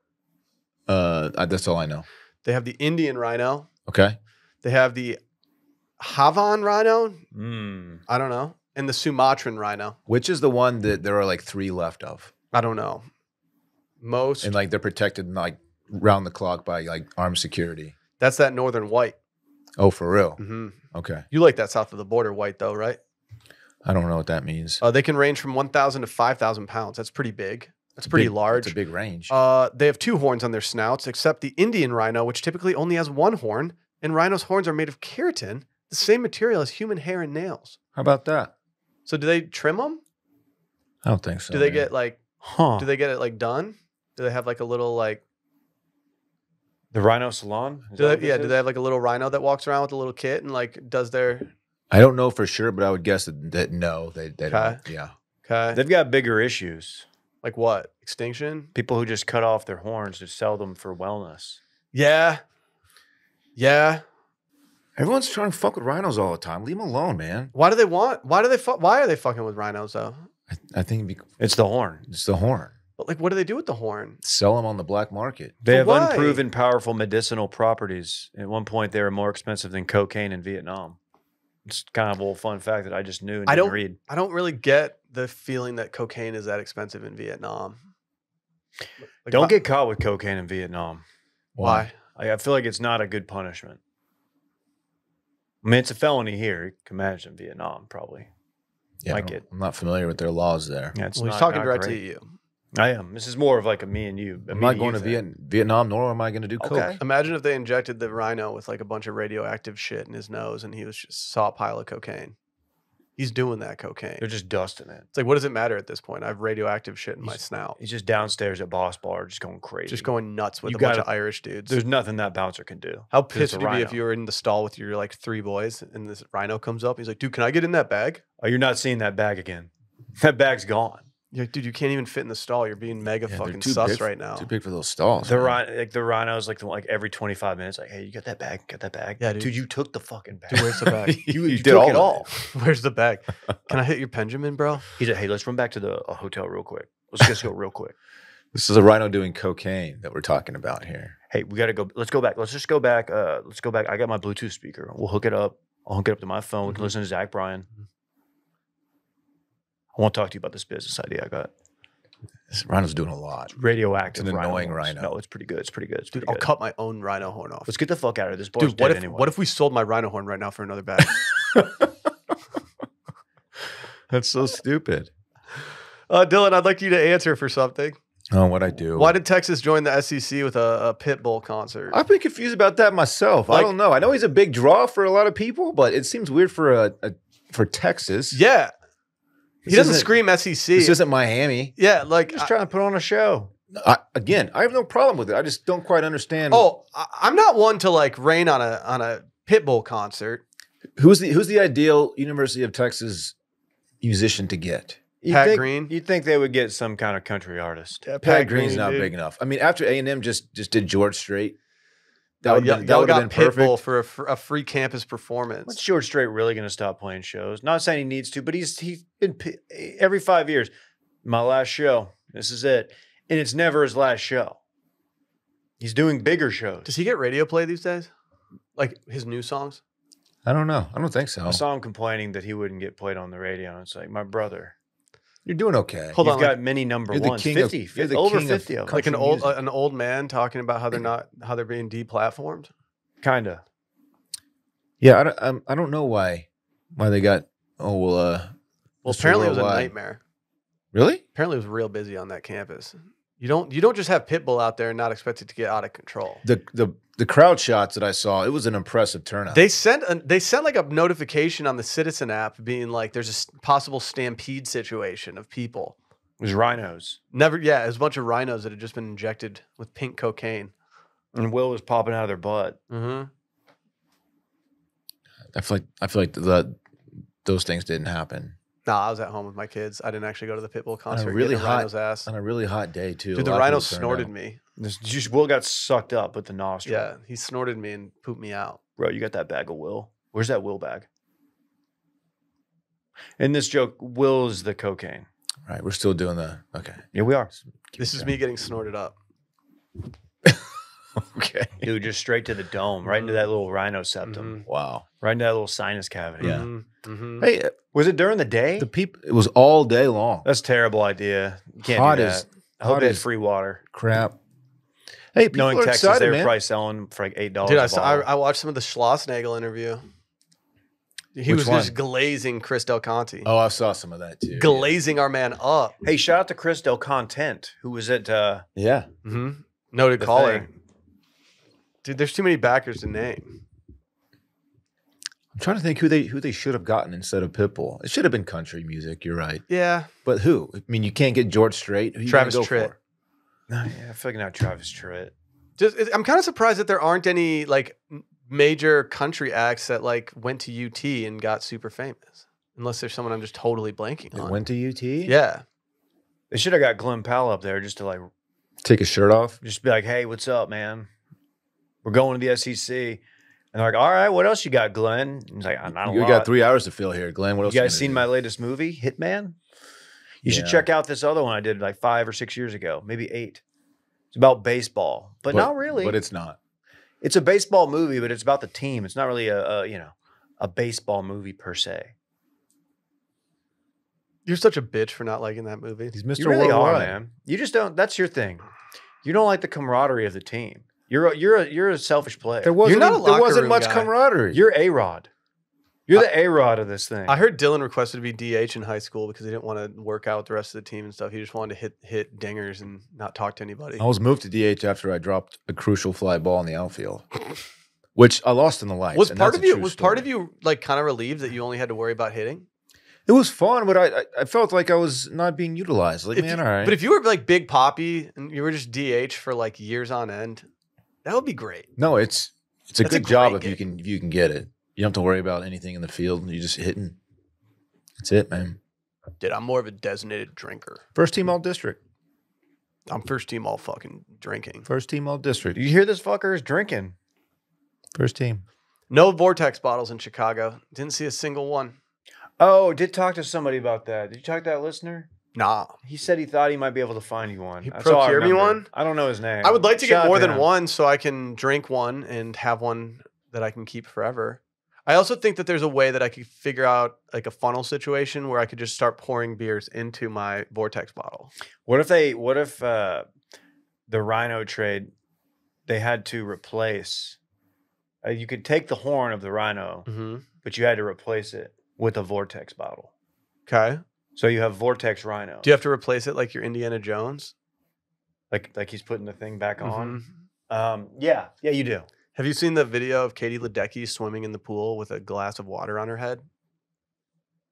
Uh, that's all I know.
They have the Indian rhino.
Okay.
They have the Javan rhino.
mm.
I don't know. And the Sumatran rhino.
Which is the one that there are like three left of,
I don't know. Most.
and like they're protected like round the clock by like armed security.
that's that northern white.
Oh, for real?
hmm
Okay.
You like that south of the border white though, right?
I don't know what that means.
Uh, they can range from 1,000 to 5,000 pounds. That's pretty big. That's pretty
Big-
large.
It's a big range.
Uh, they have two horns on their snouts, except the Indian rhino, which typically only has one horn. And rhinos' horns are made of keratin, the same material as human hair and nails.
How about that?
So, do they trim them?
I don't think so.
do they
man.
get like?
Huh.
Do they get it like done? Do they have like a little like?
The rhino salon? Is
Do they,
what this
yeah. Do
is?
they have like a little rhino that walks around with a little kit and like does their?
I don't know for sure, but I would guess that, that no, they they don't. Yeah.
Okay.
They've got bigger issues.
Like what? Extinction?
People who just cut off their horns to sell them for wellness.
Yeah. Yeah.
Everyone's trying to fuck with rhinos all the time. Leave them alone, man.
Why do they want? Why do they? Fu- why are they fucking with rhinos though?
I, I think bec-
It's the horn.
it's the horn.
But like, what do they do with the horn?
Sell them on the black market.
They
But
have
why?
unproven powerful medicinal properties. At one point, they were more expensive than cocaine in Vietnam. It's kind of a little fun fact that I just knew and
I
didn't
don't-
read.
I don't really get the feeling that cocaine is that expensive in Vietnam. Like,
Don't
why-
get caught with cocaine in Vietnam.
why.
I, I feel like it's not a good punishment. I mean, it's a felony here. You can imagine in Vietnam, probably.
Yeah,
like it.
I'm not familiar with their laws there.
Yeah, it's
Well, he's talking
not
directly to you.
I am. This is more of like a me and you. a
I'm
me
not going to. Viet- Vietnam, nor am I going to do
Okay.
coke.
Imagine if they injected the rhino with like a bunch of radioactive shit in his nose and he was just saw a pile of cocaine. He's doing that cocaine.
They're just dusting it.
It's like, what does it matter at this point? I have radioactive shit in my
He's-
snout.
He's just downstairs at Boss Bar, just going crazy.
Just going nuts with
You
a bunch
gotta-
of Irish dudes.
There's nothing that bouncer can do.
How
it's
pissed
a
would you be if
rhino.
you were in the stall with your like three boys and this rhino comes up? He's like, dude, can I get in that bag?
Oh, you're not seeing that bag again. That bag's gone.
You're like, dude, you can't even fit in the stall. You're being mega
Yeah,
fucking
too
sus
big-
right now.
Too big for those stalls.
The rhino, like the rhinos, like the, like every 25 minutes, like, hey, you got that bag? Got that bag?
Yeah, dude.
you took the fucking bag.
Dude, where's the bag?
you, <laughs>
You
you
did
took
all
it
of
all. <laughs> <laughs>
Where's the bag? Can I hit your Benjamin, bro?
He's like, hey, let's run back to the uh, hotel real quick. Let's just go real quick.
This is a rhino doing cocaine that we're talking about here.
Hey, we gotta go. Let's go back. Let's just go back. Uh, let's go back. I got my Bluetooth speaker. We'll hook it up. I'll hook it up to my phone. We can
Mhm.
listen to Zach Bryan. I want to talk to you about this business idea I got.
This rhino's doing a lot.
Radioactive.
It's an
rhino
annoying
horns.
rhino.
No, it's pretty good. It's pretty good. It's
Dude,
pretty
I'll
good.
cut my own rhino horn off.
Let's get the fuck out of this. Boy's
Dude, what if
anyway.
what if we sold my rhino horn right now for another bag? <laughs>
That's so stupid.
uh, Dillon, I'd like you to answer for something.
Oh, what I do?
Why did Texas join the SEC with a, a Pitbull concert?
I've been confused about that myself. I don't know. I know he's a big draw for a lot of people, but it seems weird for a, a for Texas.
yeah, he
This
doesn't scream SEC.
This isn't Miami.
yeah, like
just
I-
trying to put on a show?
I, again, I have no problem with it. I just don't quite understand.
oh, I, I'm not one to like rain on a on a Pitbull concert.
who's the who's the ideal University of Texas musician to get?
You'd
Pat
think,
Green?
You'd think they would get some kind of country artist.
Yeah,
Pat, Green's not
dude.
big enough. I mean, after A and M just just did George Strait, that would
y'all
that
y'all
have
got
been
Pitbull
perfect.
for a, fr- a free campus performance.
When's George Strait really going to stop playing shows? Not saying he needs to, but he's he's been pi- every five years. My last show. This is it, and it's never his last show. He's doing bigger shows.
Does he get radio play these days? Like his new songs?
I don't know. I don't think so.
I saw him complaining that he wouldn't get played on the radio. It's like my brother.
You're doing okay.
Hold
You've
on,
got
like-
many number
You're the
ones.
king of-
50,
you're the
over
king
50 of them.
Like an old
music.
uh, an old man talking about how they're not how they're being deplatformed.
Kinda.
Yeah, I don't, um, I don't know why why they got. Oh well, uh,
Well, apparently it was a
Worldwide.
nightmare.
Really?
Apparently it was real busy on that campus. You don't you don't just have Pitbull out there and not expect it to get out of control.
The the the crowd shots that I saw, it was an impressive turnout.
They sent a, they sent like a notification on the Citizen app being like there's a possible stampede situation of people.
It was rhinos.
Never yeah, it was a bunch of rhinos that had just been injected with pink cocaine.
And Will was popping out of their butt.
Mm-hmm.
I feel like I feel like the those things didn't happen
Nah, I was at home with my kids. I didn't actually go to the Pitbull concert.
really
Really
hot-
rhino's ass.
on a really hot day too.
Dude, the rhino snorted
out.
me.
This, just Will got sucked up with the nostril.
Yeah, he snorted me and pooped me out.
Bro, you got that bag of Will. Where's that Will bag? In this joke, Will is the cocaine.
Right, we're still doing the okay.
Yeah, we are.
Keep
This is
going.
me getting snorted up. <laughs>
Okay.
Dude, just straight to the dome, right into that little rhino septum,
Wow.
right into that little sinus cavity.
Yeah.
Mm-hmm.
Hey, uh,
Was it during the day?
the people. It was all day long.
That's a terrible idea. You can't
Hot
do
as-
I hope
hot
they had
as-
free water.
Crap. Hey, people
Knowing
are
Texas,
excited,
they were
man.
probably selling for like eight dollars.
Dude, I, saw, I, I watched some of the Schlossnagle interview. He
Which
was
one?
just glazing Chris Del Conte.
Oh, I saw some of that too.
glazing our man up.
hey, shout out to Chris Del Conte, who was at uh,
Yeah.
Mm-hmm. Noted
The
caller.
thing.
Dude, there's too many backers to name.
I'm trying to think who they who they should have gotten instead of Pitbull. It should have been country music. You're right,
Yeah.
but who? I mean, you can't get George Strait. Who
Travis
go
Tritt.
for?
no, yeah, I feel like now Travis Tritt.
Just it- I'm kind of surprised that there aren't any like major country acts that like went to UT and got super famous. Unless there's someone I'm just totally blanking
They
on.
went to UT.
yeah.
They should have got Glen Powell up there just to like
Take his shirt off.
just be like, hey, what's up, man? We're going to the SEC. And they're like, all right, what else you got, Glen? And he's like, I'm not a
You
lot.
got three hours to fill here, Glen. What else?
You guys
gonna
seen
do?
my latest movie, Hitman? You should check out this other one I did like five or six years ago, maybe eight. It's about baseball, but, not really.
But it's not.
it's a baseball movie, but it's about the team. It's not really a, a you know a baseball movie per se.
You're such a bitch for not liking that movie.
He's Mr.
You really are, man. You just don't. That's your thing. You don't like the camaraderie of the team. You're a, you're a, you're a selfish player.
There wasn't.
not a
there wasn't
room
much
guy.
camaraderie.
You're a Rod. You're the A Rod of this thing.
I heard Dillon requested to be DH in high school because he didn't want to work out with the rest of the team and stuff. He just wanted to hit hit dingers and not talk to anybody.
I was moved to DH after I dropped a crucial fly ball in the outfield, which I lost in the lights.
was
and
part of you
true
was part of you like kind of relieved that you only had to worry about hitting?
It was fun, but I I, I felt like I was not being utilized. Like,
If
man,
you-
all right.
But if you were like Big Papi and you were just DH for like years on end, that would be great.
no, it's it's a
That's a
good job if you can if you can get it. You don't have to worry about anything in the field. You just hitting. That's it, man.
Dude, I'm more of a designated drinker.
First team all district.
I'm first team all fucking drinking.
First team all district.
you hear this fucker is drinking.
First team.
No Vortex bottles in Chicago. Didn't see a single one.
Oh, did talk to somebody about that. Did you talk to that listener?
Nah.
He said he thought he might be able to find you one.
He
That's all I
procured me
remember.
one?
I don't know his name.
I would like to
Shout
get
out
more than
him.
one so I can drink one and have one that I can keep forever. I also think that there's a way that I could figure out like a funnel situation where I could just start pouring beers into my Vortex bottle.
What if they? What if uh, the Rhino trade? They had to replace. Uh, you could take the horn of the Rhino,
Mm-hmm.
but you had to replace it with a Vortex bottle.
Okay.
So you have Vortex Rhino.
Do you have to replace it like your Indiana Jones?
like like he's putting the thing back on?
Mhm.
Um, yeah, yeah, you do.
Have you seen the video of Katie Ledecky swimming in the pool with a glass of water on her head?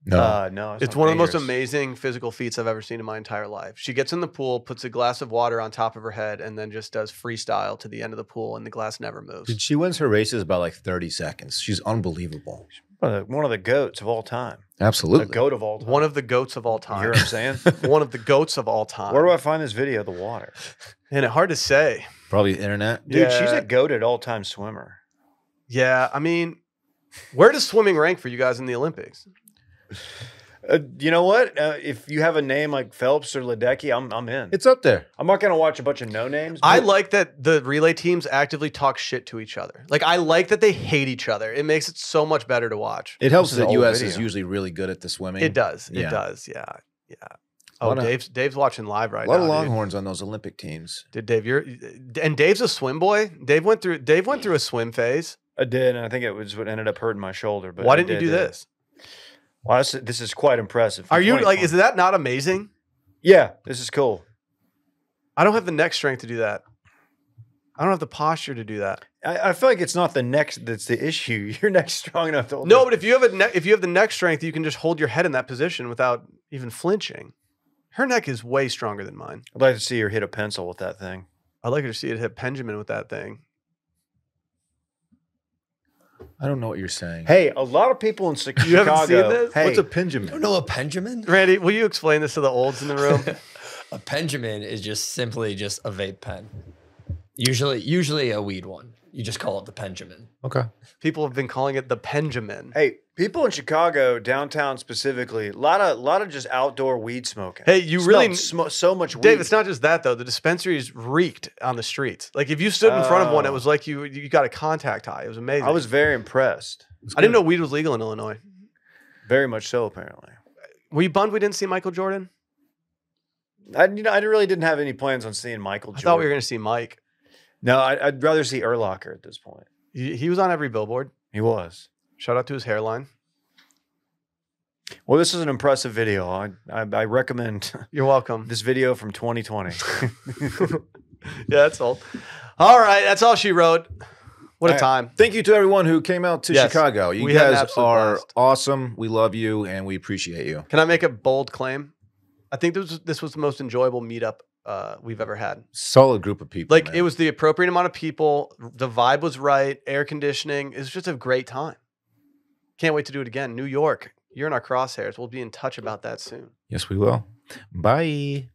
No.
Uh, no,
It's
not
one of the most amazing physical feats I've ever seen in my entire life. She gets in the pool, puts a glass of water on top of her head, and then just does freestyle to the end of the pool, and the glass never moves.
Dude, she wins her races by like 30 seconds. She's unbelievable.
One of the, one of the goats of all time.
Absolutely.
The goat of all time.
One of the goats of all time.
You
time.
hear what I'm saying? <laughs>
one of the goats of all time.
Where do I find this video of the water?
and it hard to say.
Probably the internet.
Dude, she's
Yeah.
a goated all time swimmer.
Yeah, I mean, where does swimming rank for you guys in the Olympics?
Uh, you know what? Uh, if you have a name like Phelps or Ledecky, I'm I'm in.
It's up there.
I'm not gonna watch a bunch of no names.
I
but
like that the relay teams actively talk shit to each other. Like I like that they hate each other. It makes it so much better to watch.
It helps
This is
that
an old
US is
video.
usually really good at the swimming.
It does. It
Yeah.
does. Yeah. Yeah. Oh,
lot of-
Dave's Dave's watching live right now.
A lot
now.
of
dude.
Longhorns on those Olympic teams.
Did Dave? You're and Dave's a swim boy. Dave went through. Dave went through a swim phase.
I did, and I think it was what ended up hurting my shoulder. But
Why
I
didn't you
did
do
it.
this?
Well, this, this is quite impressive.
Are you like?
2020.
Is that not amazing?
Yeah, this is cool.
I don't have the neck strength to do that. I don't have the posture to do that.
I, I feel like it's not the neck that's the issue. <laughs> Your neck's strong enough to hold
No,
it.
but if you have a neck, if you have the neck strength, you can just hold your head in that position without even flinching. Her neck is way stronger than mine.
I'd like to see her hit a pencil with that thing.
I'd like her to see it hit Benjamin with that thing.
I don't know what you're saying.
Hey, a lot of people in Chi- <laughs>
You haven't
Chicago.
seen this?
Hey,
What's a
You
Benjamin?
don't know a Benjamin?
Randy, will you explain this to the olds in the room? <laughs>
A Benjamin is just simply just a vape pen. Usually, usually a weed one. You just call it the Benjamin.
Okay.
People have been calling it the Benjamin.
hey, people in Chicago, downtown specifically, a lot of lot of just outdoor weed smoking.
Hey, you
Smelled
really-
sm- so much weed.
Dave, it's not just that though. The dispensaries reeked on the streets. Like if you stood in front of one, it
Oh.
was like you you got a contact high. It was amazing.
I was very impressed.
I didn't know weed was legal in Illinois.
Very much so, apparently.
Were you bummed we didn't see Michael Jordan?
I, you know, I really didn't have any plans on seeing Michael. Jordan.
I thought we were going to see Mike.
No, I, I'd rather see Urlacher at this point.
He, he was on every billboard.
He was.
Shout out to his hairline.
Well, this is an impressive video. I I, I recommend <laughs>
You're welcome.
this video from 2020. <laughs> <laughs>
yeah, that's all. All right, that's all she wrote. What a
right.
time.
Thank you to everyone who came out to
Yes.
Chicago. You
We
guys are
blast.
awesome. We love you and we appreciate you.
Can I make a bold claim? I think this was, this was the most enjoyable meetup uh, we've ever had.
Solid group of people.
Like
man.
it was the appropriate amount of people. The vibe was right. Air conditioning. It was just a great time. Can't wait to do it again. New York. You're in our crosshairs. We'll be in touch about that soon.
Yes, we will. Bye.